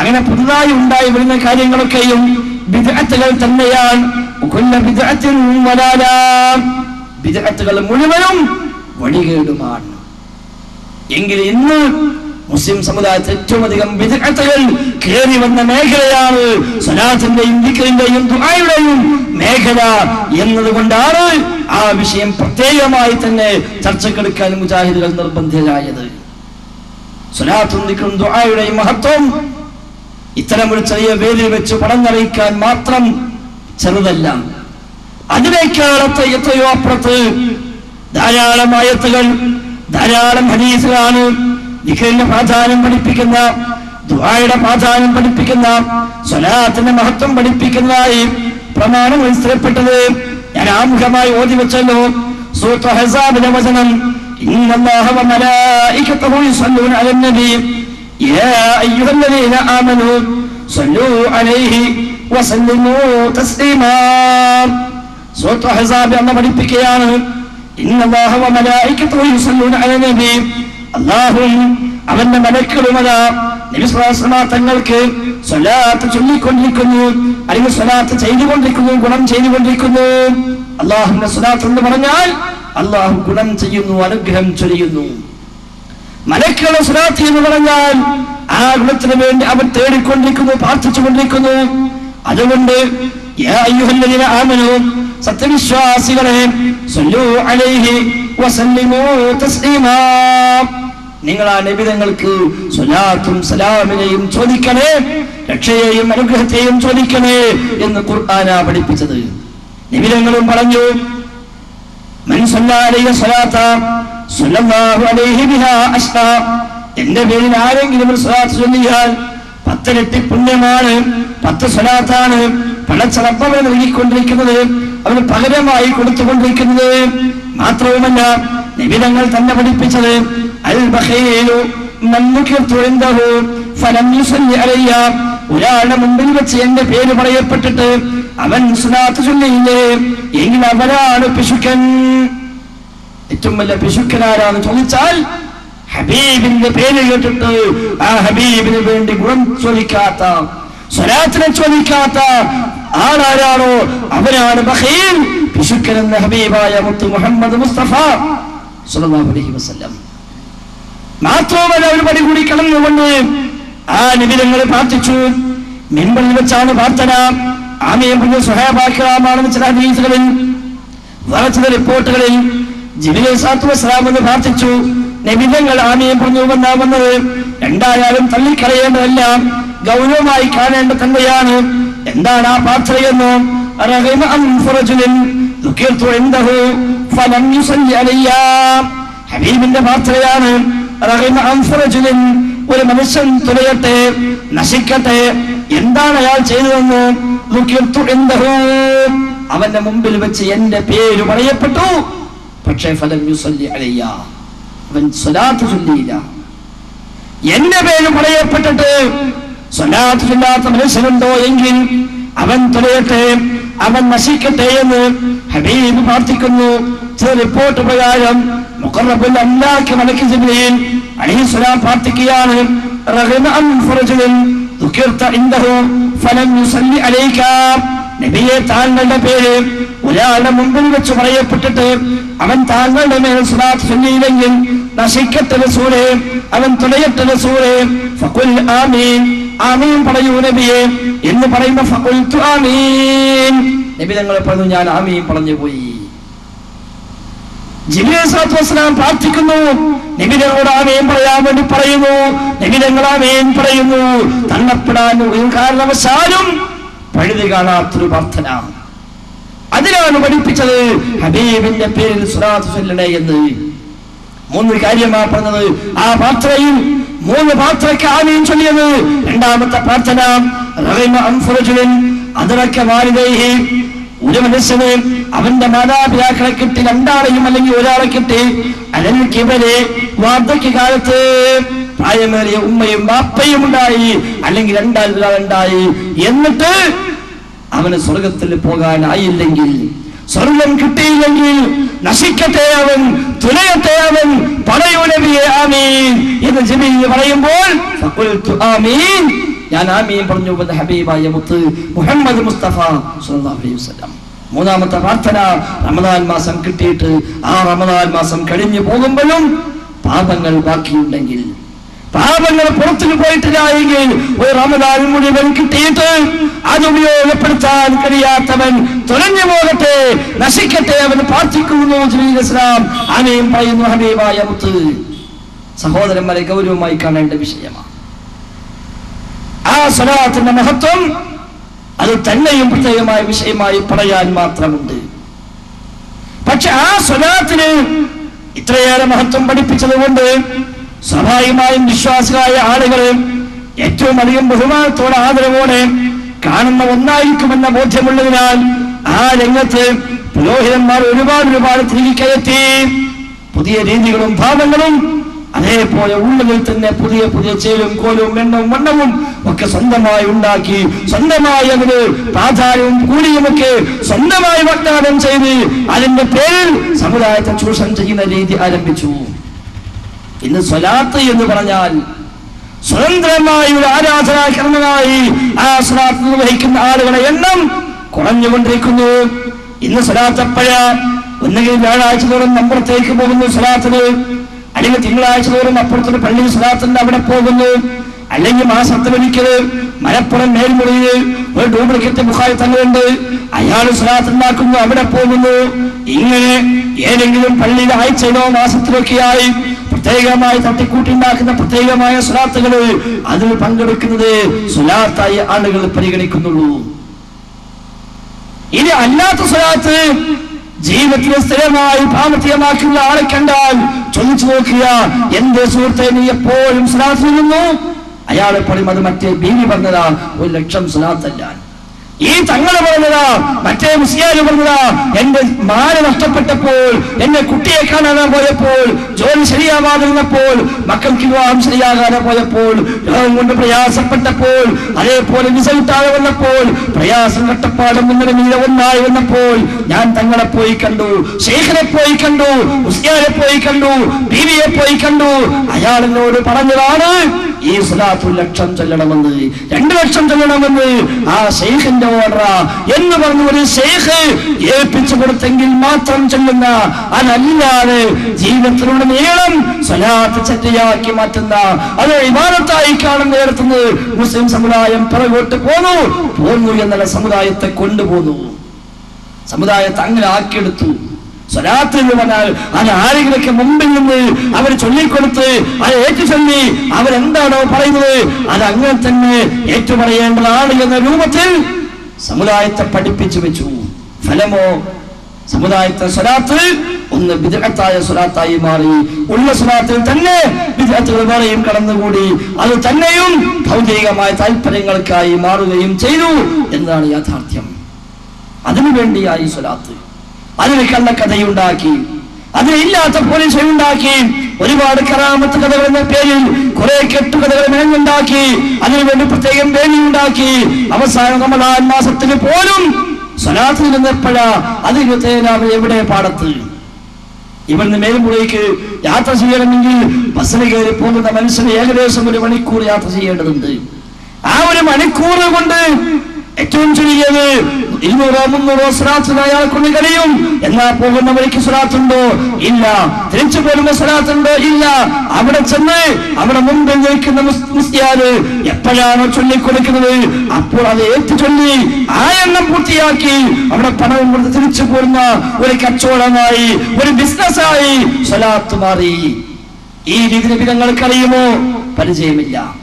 അങ്ങനെ പുതുതായി ഉണ്ടായി വരുന്ന കാര്യങ്ങളൊക്കെയും വിദഗ്ധകൾ തന്നെയാണ്. ബിദ്അത്തുകൾ മുഴുവനും വഴികേടുമാണ്. എങ്കിൽ ഇന്ന് മുസ്ലിം സമുദായത്തിൽ ഏറ്റവും അധികം വിദഗ്ധകൾ കയറി വന്ന മേഖലയാണ് സ്വലാത്തിന്റെയും ദിക്കറിന്റെയും ദുബായുടെയും മേഖല എന്നതുകൊണ്ടാണ് ആ വിഷയം പ്രത്യേകമായി തന്നെ ചർച്ചക്കെടുക്കാൻ മുജാഹിദുകൾ നിർബന്ധിതരായത്. സ്വലാത്തും ദിക്കറും ദുബായുടെയും മഹത്വം ഇത്തരം ഒരു ചെറിയ വേദി വെച്ച് പടന്നറിയിക്കാൻ മാത്രം ചെറുതല്ല. അതിനേക്കാളത്തെ എത്രയോ അപ്പുറത്ത് ധാരാളം ആയത്തുകൾ ധാരാളം ഹദീസുകളാണ് ദിഖറിന്റെ പ്രാധാന്യം പഠിപ്പിക്കുന്ന ദുആയുടെ പ്രാധാന്യം പഠിപ്പിക്കുന്ന സ്വലാത്തിന്റെ മഹത്വം പഠിപ്പിക്കുന്നതായി പ്രമാണം സ്ഥിരപ്പെട്ടത് ഞാൻ ആമുഖമായി ഓതി വെച്ചല്ലോ സൂത്ര ഹസാബിന്റെ വചനം إن الله وملائكته يصلون على النبي يا أيها الذين آمنوا صلوا عليه وسلموا تسليما സൂത്ര ഹസാബ് എന്ന് പഠിപ്പിക്കുകയാണ് അല്ലാഹും അവന്റെ വസല്ലം തങ്ങൾക്ക് സ്വലാത്ത് ചൊല്ലിക്കൊണ്ടിരിക്കുന്നു അല്ലെങ്കിൽ സ്വലാത്ത് ചെയ്തുകൊണ്ടിരിക്കുന്നു ഗുണം ചെയ്തുകൊണ്ടിരിക്കുന്നു. അള്ളാഹുവിന്റെ സ്വലാത്ത് എന്ന് പറഞ്ഞാൽ അള്ളാഹു ഗുണം ചെയ്യുന്നു അനുഗ്രഹം ചൊരിയുന്നു. മലക്കുകളുടെ സ്വലാത്ത് എന്ന് പറഞ്ഞാൽ ആ ഗുണത്തിന് വേണ്ടി അവൻ തേടിക്കൊണ്ടിരിക്കുന്നു പ്രാർത്ഥിച്ചുകൊണ്ടിരിക്കുന്നു. അതുകൊണ്ട് ആമനൂ സത്യവിശ്വാസികളെ സല്ലൂ അലൈഹി വസല്ലിമൂ തസ്ലീമാ നിങ്ങൾ ആ നിബിതങ്ങൾക്ക് സ്വലാത്തും സലാമിനെയും ചോദിക്കണേ രക്ഷയെയും അനുഗ്രഹത്തെയും ചോദിക്കണേ എന്ന് ഖുർആനാ പഠിപ്പിച്ചത് നിബിതങ്ങളും പറഞ്ഞു من صلى عليه صلاة صلى الله عليه بها أشرا എന്റെ പേരിൽ ആരെങ്കിലും ഒരു സ്വലാത്ത് ചൊല്ലിയാൽ പത്തിരട്ടി പുണ്യമാണ് പത്ത് സ്വലാത്താണ് പണച്ചറപ്പവർ നൽകിക്കൊണ്ടിരിക്കുന്നത് അവന് പകരമായി കൊടുത്തുകൊണ്ടിരിക്കുന്നത് മാത്രവുമല്ല നിബിധങ്ങൾ തന്നെ പഠിപ്പിച്ചത് അൽ ഒരാളുടെ മുമ്പിൽ വെച്ച് എന്റെ പേര് പറയപ്പെട്ടിട്ട് അവൻ സുനാത്ത് ചൊല്ലിയില്ലേ? എങ്കിൽ അവരാണ് പിശുക്കൻ. ഏറ്റവും വലിയ പിശുക്കനാരാന്ന് ചോദിച്ചാൽ ഹബീബിന്റെ പേര് കേട്ടിട്ട് ആ ഹബീബിന് വേണ്ടി ഗുണം ചോദിക്കാത്ത സ്വരാത്തിനെ ചോദിക്കാത്ത ആളാരാണോ? അവനാണ് ബഹീൽ പിശുക്കൻ ഹബീബായ മുത്ത് മുഹമ്മദ് മുസ്തഫ അലൈഹി വസല്ലം. മാത്രവുമല്ല ഒരു പടി കൂടി കടന്നുകൊണ്ട് ആ നിബിധങ്ങളെ പ്രാർത്ഥിച്ചു. മെമ്പറിൽ വെച്ചാണ് പ്രാർത്ഥന. ആമയം പറഞ്ഞ സുഹേബാക്കലാമാണെന്ന് ചില ഹദീസുകളിൽ വളച്ചത് റിപ്പോർട്ടുകളിൽ ജിബിലെ സാത്തു വസ്സലാം എന്ന് പ്രാർത്ഥിച്ചു. നിബിധങ്ങൾ ആമയം പറഞ്ഞു വന്നാ വന്നത്. രണ്ടായാലും തള്ളിക്കളയേണ്ടതെല്ലാം ഗൗരവമായി കാണേണ്ട തന്നെയാണ്. എന്താണ് ആ പ്രാർത്ഥനയെന്ന്? ഹബീബിന്റെ ഒരു മനുഷ്യൻ തുലയട്ടെ നശിക്കട്ടെ എന്താണ് അയാൾ ചെയ്തതെന്ന് അവന്റെ മുമ്പിൽ വെച്ച് എന്റെ പേര് പറയപ്പെട്ടു. പക്ഷേ ഫലം അവൻ സ്വലാത്ത് ചൊല്ലിയില്ല. എന്റെ പേര് പറയപ്പെട്ടിട്ട് സ്വലാത്ത് ചൊല്ലാത്ത മനുഷ്യനുണ്ടോ എങ്കിൽ അവൻ തുലയട്ടെ അവൻ നശിക്കട്ടെ എന്ന് ഹബീബ് പ്രാർത്ഥിക്കുന്നു. ചില റിപ്പോർട്ട് പ്രകാരം മുഖറബുൽ അല്ലാക്ക് മലക്ക് പ്രാർത്ഥിക്കുകയാണ്. ദുഃഖിർത്ത ഫലം യുസല്ലി അലൈക. നബിയെ താങ്കളുടെ പേര് ഒരാളുടെ മുമ്പിൽ വെച്ച് പറയപ്പെട്ടിട്ട് അവൻ താങ്കളുടെ മേൽ സ്വലാത്ത് ചൊല്ലിയില്ലെങ്കിൽ നശിക്കട്ടെ റസൂലേ അവൻ തുണയട്ടെ റസൂലേ ഫകുൽ ആമീൻ. ആമീൻ പറയൂ നബിയെ. എന്ന് പറയുമ്പോ ഫഖുൽതു ആമീൻ. നബി തങ്ങൾ പറഞ്ഞു ഞാൻ ആമീൻ പറഞ്ഞു പോയി. ജിബിസ്ലാം പ്രാർത്ഥിക്കുന്നു. നിബിതങ്ങളോട് ആമേൻ പറയാൻ വേണ്ടി പറയുന്നു. നിബിതങ്ങൾ ആമേൻ പറയുന്നു. തള്ളപ്പെടാൻ ഒരു കാരണവശാലും പഴുതി കാണാത്തൊരു പ്രാർത്ഥന. അതിനാണ് പഠിപ്പിച്ചത് ഹബീബിന്റെ പേരിൽ സുറാത്ത് ചൊല്ലണേ എന്ന്. മൂന്ന് കാര്യമാ പറഞ്ഞത്. ആ പ്രാർത്ഥനയിൽ മൂന്ന് പ്രാർത്ഥനയ്ക്ക് ആമീൻ ചൊല്ലിയത്. രണ്ടാമത്തെ പ്രാർത്ഥന ഒരു മനുഷ്യന് അവന്റെ മാതാപിതാക്കളെ കിട്ടി രണ്ടാളെയും അല്ലെങ്കിൽ ഒരാളെ കിട്ടി. അല്ലെങ്കിൽ ഇവരെ വാർദ്ധക്യ കാലത്ത് പ്രായമേറിയ ഉമ്മയും ബാപ്പയും ഉണ്ടായി. അല്ലെങ്കിൽ രണ്ടാളുണ്ടായി എന്നിട്ട് അവന് സ്വർഗത്തിൽ പോകാനായില്ലെങ്കിൽ സ്വർഗം കിട്ടിയില്ലെങ്കിൽ നശിക്കട്ടെ അവൻ തുലയട്ടെ അവൻ പറയൂ ആമീൻ. എന്ന് ജമീൽ പറയുമ്പോൾ ആമീൻ. ഞാൻ ആമീൻ പറഞ്ഞു ഹബീബായ മുത്ത് മുഹമ്മദ് മുസ്തഫ സല്ലല്ലാഹു അലൈഹി വസല്ലം. മൂന്നാമത്തെ പ്രാർത്ഥന റമദാൻ മാസം കിട്ടിയിട്ട് ആ റമദാൻ മാസം കഴിഞ്ഞു പോകുമ്പോഴും പാപങ്ങൾ ബാക്കിയുണ്ടെങ്കിൽ പാപങ്ങൾ പുറത്തു പോയിട്ടില്ല എങ്കിൽ ഒരു റമദാൻ മുഴുവൻ കിട്ടിയിട്ട് അത് ഉപയോഗപ്പെടുത്താൻ കഴിയാത്തവൻ തുലഞ്ഞു പോകട്ടെ നശിക്കട്ടെ അവൻ പ്രാർത്ഥിക്കുന്നു ഇസ്ലാം. ആമയും പറയുന്നു ഹബീബായ മുത്ത്. സഹോദരന്മാരെ ഗൗരവമായി കാണേണ്ട വിഷയമാണ്. ആ സ്വലാത്തിന്റെ മഹത്വം അത് തന്നെയും പ്രത്യേകമായ വിഷയമായി പറയാൻ മാത്രമുണ്ട്. പക്ഷെ ആ സ്വലാത്തിന് ഇത്രയേറെ മഹത്വം പഠിപ്പിച്ചത് കൊണ്ട് സ്വാഭാവികമായും വിശ്വാസികളായ ആളുകളെ ഏറ്റവും അധികം ബഹുമാനത്തോടെ ആദരവോടെ കാണുന്ന ഒന്നായിരിക്കുമെന്ന ബോധ്യമുള്ളതിനാൽ ആ രംഗത്ത് പുരോഹിതന്മാർ ഒരുപാട് ഒരുപാട് തിരികെ കയറ്റി പുതിയ രീതികളും ഭാവങ്ങളും അതേപോലെ ഉള്ളതിൽ തന്നെ പുതിയ പുതിയ ചേലും കോലും എണ്ണവും വണ്ണവും ഒക്കെ സ്വന്തമായി ഉണ്ടാക്കി സ്വന്തമായി അതിന് പ്രാധാന്യവും കൂലിയുമൊക്കെ സ്വന്തമായി വാഗ്ദാനം ചെയ്ത് അതിന്റെ പേരിൽ സമുദായത്തെ ചൂഷണം ചെയ്യുന്ന രീതി ആരംഭിച്ചു. ഇന്ന് സ്വലാത്ത് എന്ന് പറഞ്ഞാൽ സ്വതന്ത്രമായി ഒരു ആരാധനാകരണമായി ആ സ്വലാത്ത് നിർവഹിക്കുന്ന ആളുകളെ എണ്ണം കുറഞ്ഞുകൊണ്ടിരിക്കുന്നു. ഇന്ന് സ്വലാത്തപ്പഴ ഒന്നുകിൽ വ്യാഴാഴ്ച തോറും അപ്പുറത്തേക്ക് പോകുന്നു സ്വലാത്തിന്. അല്ലെങ്കിൽ തിങ്കളാഴ്ച തോറും അപ്പുറത്തൊരു പള്ളി സ്വലാത്തിന്റെ അവിടെ പോകുന്നു. അല്ലെങ്കിൽ ആ മാസത്തിലൊരിക്കൽ മലപ്പുറം മേൽമുറിയിൽ ഒരു ഡ്യൂപ്ലിക്കേറ്റ് ബുഖാരി ഉണ്ട് അയാൾ സ്വലാത്തുണ്ടാക്കുന്നു അവിടെ പോകുന്നു. ഇങ്ങനെ ഏതെങ്കിലും പള്ളിയിൽ ആഴ്ചയിലോ മാസത്തിലൊക്കെയായി പ്രത്യേകമായി തട്ടിക്കൂട്ടിണ്ടാക്കുന്ന പ്രത്യേകമായ സ്വലാത്തുകൾ അതിൽ പങ്കെടുക്കുന്നത് സ്വലാത്തായി ആളുകൾ പരിഗണിക്കുന്നുള്ളൂ. ഇനി അല്ലാത്ത സ്വലാത്ത് ജീവിതത്തിലെ സ്ഥിരമായി പ്രാമുഖ്യമാക്കുന്ന ആളെ കണ്ടാൽ ചോദിച്ചു നോക്കുക എന്റെ സുഹൃത്തെ നീ എപ്പോഴും സ്വലാത്ത് നിന്നു അയാളെ പറയും അത് മറ്റേ ബീവി പറഞ്ഞതാ ഒരു ലക്ഷം സ്വലാത്തല്ല ഈ തങ്ങൾ പറഞ്ഞതാ മറ്റേ മുസ്ലിയാര് പറഞ്ഞതാ എന്റെ മാന നഷ്ടപ്പെട്ടപ്പോൾ എന്റെ കുട്ടിയെ കാണാതെ പോയപ്പോൾ ജോലി ശരിയാവാതിരുന്നപ്പോൾ മക്കൾക്ക് വിവാഹം ശരിയാകാതെ പോയപ്പോൾ രോഗം കൊണ്ട് പ്രയാസപ്പെട്ടപ്പോൾ അതേപോലെ വിസ കിട്ടാതെ വന്നപ്പോൾ പ്രയാസം കട്ടപ്പാടും നിങ്ങളുടെ മീത ഒന്നായി വന്നപ്പോൾ ഞാൻ തങ്ങളെ പോയി കണ്ടു ശേഖരെ പോയി കണ്ടു മുസ്ലിയാരെ പോയി കണ്ടു ബീവിയെ പോയി കണ്ടു. അയാൾ എന്നോട് പറഞ്ഞതാണ് ഈ സ്വലാത്തു ലക്ഷം ചെല്ലണമെന്ന് രണ്ട് ലക്ഷം ചെല്ലണമെന്ന് ആ ഷെയ്ഖിന്റെ ഓർഡർ എന്ന് പറഞ്ഞു ഒരു ഷെയ്ഖ് ഏൽപ്പിച്ചു കൊടുത്തെങ്കിൽ മാത്രം ചെല്ലുന്ന അതല്ലാതെ ജീവിതത്തിലൂടെ നീളം സ്വലാത്ത് ചറ്റയാക്കി മാറ്റുന്ന അത് വിമാനത്തായി കാണുന്ന ഉയർത്തുന്നത് മുസ്ലിം സമുദായം പിറകോട്ട് പോന്നു പോന്നു എന്നുള്ള സമുദായത്തെ കൊണ്ടുപോന്നു. സമുദായത്തെ അങ്ങനെ ആക്കിയെടുത്തു. സ്വലാത്ത് എന്ന് പറഞ്ഞാൽ അത് ആരെങ്കിലൊക്കെ മുമ്പിൽ നിന്ന് അവർ ചൊല്ലിക്കൊടുത്ത് അത് ഏറ്റു ചൊല്ലി അവരെന്താണോ പറയുന്നത് അത് അങ്ങനെ തന്നെ ഏറ്റുപറയേണ്ടതാണ് എന്ന രൂപത്തിൽ സമുദായത്തെ പഠിപ്പിച്ചു വെച്ചു. ഫലമോ? സമുദായത്തെ സ്വലാത്ത് ഒന്ന് വിദഗ്ധത്തായ സ്വലാത്തായി മാറി. ഉള്ള സ്വലാത്തിൽ തന്നെ വിദഗ്ധകൾ വേറെയും കടന്നുകൂടി. അത് തന്നെയും ഭൗതികമായ താല്പര്യങ്ങൾക്കായി മാറുകയും ചെയ്തു എന്നാണ് യാഥാർത്ഥ്യം. അതിനുവേണ്ടിയായി സ്വലാത്ത്. അതിന് കള്ളക്കഥയുണ്ടാക്കി. അതിലില്ലാത്ത പോലീസ് ഉണ്ടാക്കി ഒരുപാട് കറാമത്ത് കഥകൾ എന്ന പേരിൽ കുറെ കെട്ടുകഥകൾ മെനഞ്ഞുണ്ടാക്കി. അതിനുവേണ്ടി പ്രത്യേകം വേണി ഉണ്ടാക്കി അവസാനം റമദാൻ മാസത്തിന് പോലും സ്വലാത്തിൽ നിന്നെപ്പോഴാ അത് എവിടെ പാടത്ത്? ഇവിടുന്ന് മേൽമുറിക്ക് യാത്ര ചെയ്യണമെങ്കിൽ ബസ്സിൽ കയറി പോകുന്ന മനുഷ്യന് ഏകദേശം ഒരു മണിക്കൂർ യാത്ര ചെയ്യേണ്ടതുണ്ട്. ആ ഒരു മണിക്കൂർ കൊണ്ട് ഏറ്റവും ചുരുങ്ങിയത് ഇരുന്നൂറോ മുന്നൂറോ സ്വലാത്തിന് അയാളെ കൊണ്ട് കഴിയും. എന്നാ പോകുന്ന വഴിക്ക് സ്വലാത്തുണ്ടോ? ഇല്ല. തിരിച്ചു പോരുമ്പോ സ്വലാത്തുണ്ടോ? ഇല്ല. അവിടെ ചെന്ന് അവിടെ മുമ്പിൽ നിൽക്കുന്ന മുസ്- മുസ്ലിയാര് എപ്പോഴാണോ ചൊല്ലിക്കൊടുക്കുന്നത്? അപ്പോൾ അത് ഏറ്റു ചൊല്ലി ആ എണ്ണം പൂർത്തിയാക്കി. അവിടെ പണവും കൊടുത്ത് തിരിച്ചു പോരുന്ന ഒരു കച്ചവടമായി ഒരു ബിസിനസ്സായി സ്വലാത്ത് മാറി. ഈ രീതി നിങ്ങൾക്ക് അറിയുമോ? പരിചയമില്ല.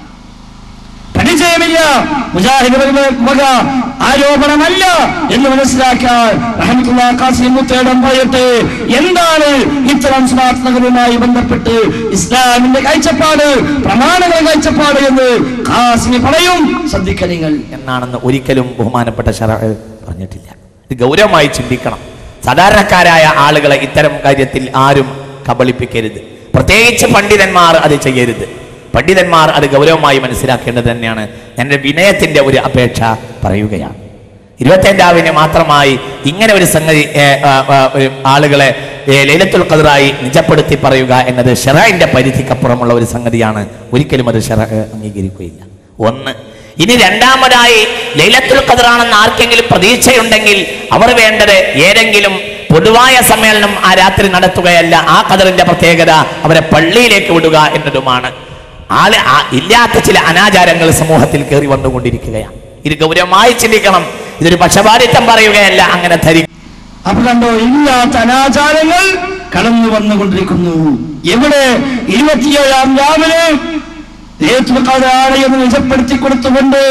പരിചയമില്ല. മുജാഹിദ് വക ആരോപണമല്ല എന്ന് മനസ്സിലാക്കാൻ മുത്തേടം പറയട്ടെ എന്താണ് ഇത്തരം നഗരവുമായി ബന്ധപ്പെട്ട് ഇസ്ലാമിന്റെ കാഴ്ചപ്പാട് പ്രമാണങ്ങളുടെ കാഴ്ചപ്പാട് എന്ന് കാസിന് പറയും. ശ്രദ്ധിക്ക നിങ്ങൾ. എന്നാണെന്ന് ഒരിക്കലും ബഹുമാനപ്പെട്ട ശര പറഞ്ഞിട്ടില്ല. ഇത് ഗൗരവമായി ചിന്തിക്കണം. സാധാരണക്കാരായ ആളുകളെ ഇത്തരം കാര്യത്തിൽ ആരും കബളിപ്പിക്കരുത്. പ്രത്യേകിച്ച് പണ്ഡിതന്മാർ അത് ചെയ്യരുത്. പണ്ഡിതന്മാർ അത് ഗൗരവമായി മനസ്സിലാക്കേണ്ടത് തന്നെയാണ്. എന്റെ വിനയത്തിന്റെ ഒരു അപേക്ഷ പറയുകയാണ്. ഇരുപത്തഞ്ചാവിന് മാത്രമായി ഇങ്ങനെ ഒരു സംഗതി ആളുകളെ ലൈലത്തുൽ കതിറായി നിജപ്പെടുത്തി പറയുക എന്നത് ഷെറായിന്റെ പരിധിക്കപ്പുറമുള്ള ഒരു സംഗതിയാണ്. ഒരിക്കലും അത് ഷെറ അംഗീകരിക്കുകയില്ല. ഒന്ന് ഇനി രണ്ടാമതായി ലൈലത്തുൽ കതിറാണെന്ന് ആർക്കെങ്കിലും പ്രതീക്ഷയുണ്ടെങ്കിൽ അവർ വേണ്ടത് ഏതെങ്കിലും പൊതുവായ സമ്മേളനം ആ രാത്രി നടത്തുകയല്ല ആ കതിറിന്റെ പ്രത്യേകത അവരെ പള്ളിയിലേക്ക് വിടുക എന്നതുമാണ്. ആൾ ഇല്ലാത്ത ചില അനാചാരങ്ങൾ സമൂഹത്തിൽ കയറി വന്നുകൊണ്ടിരിക്കുകയാണ്. ഇത് ഗൗരവമായി ചിന്തിക്കണം. ഇതൊരു പക്ഷപാതിത്വം പറയുകയല്ല അങ്ങനെ ധരിക്കും അപ്പൊ കണ്ടോ ഇല്ലാത്ത അനാചാരങ്ങൾ കടന്നു വന്നുകൊണ്ടിരിക്കുന്നു. എവിടെ? ഇരുപത്തിയേഴാം രാവിലെ നിജപ്പെടുത്തി കൊടുത്തുകൊണ്ട്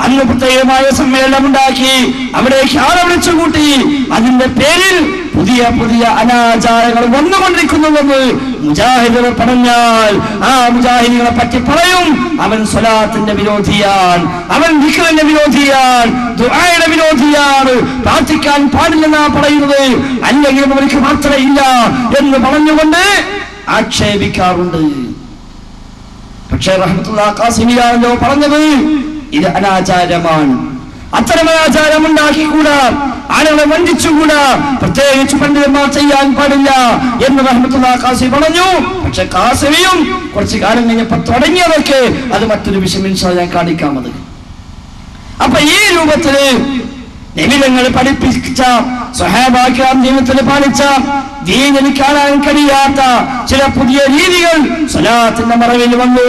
അന്ന് പ്രത്യേകമായ സമ്മേളനം ഉണ്ടാക്കി അവിടേക്ക് ആളെ വിളിച്ചു കൂട്ടി അതിന്റെ പേരിൽ പുതിയ പുതിയ അനാചാരങ്ങൾ വന്നുകൊണ്ടിരിക്കുന്നുവെന്ന് മുജാഹിദുകൾ പറഞ്ഞാൽ ആ മുജാഹിദികളെ പറ്റി പറയും. അവൻ സ്വലാത്തിന്റെ വിരോധിയാൻ അവൻ വിക്രന്റെ വിരോധിയാണ്. ദുആയുടെ വിരോധിയാണ്. പ്രാർത്ഥിക്കാൻ പാടില്ലെന്നാ പറയുന്നത്. അല്ലെങ്കിൽ അവർക്ക് പ്രാർത്ഥനയില്ല എന്ന് പറഞ്ഞുകൊണ്ട് ആക്ഷേപിക്കാറുണ്ട്. പക്ഷേ റഹ്മത്തുള്ള കാസിമിയാണല്ലോ പറഞ്ഞത്. ഇത് അനാചാരമാണ്. അത്തരം അനാചാരം ഉണ്ടാക്കിക്കൂടാ. ആളുകളെ വഞ്ചിച്ചുകൂടാ. പ്രത്യേകിച്ച് പണ്ഡിതന്മാർ ചെയ്യാൻ പാടില്ല എന്ന് റഹ്മത്തുള്ള കാസി പറഞ്ഞു. പക്ഷെ ഖാസിമിയും കുറച്ച് കാലം കഴിഞ്ഞപ്പോ തുടങ്ങിയതൊക്കെ അത് മറ്റൊരു വിഷയം ഞാൻ കാണിക്കാൻ മതി അപ്പൊ ഈ രൂപത്തിൽ നിമിതങ്ങൾ പഠിപ്പിച്ച സ്വഹാഭാഗ്യം ജീവിതത്തിൽ പാലിച്ച ദീനിൽ കാണാൻ കഴിയാത്ത ചില പുതിയ രീതികൾ സ്വലാത്തിന്റെ മറവിൽ വന്നു.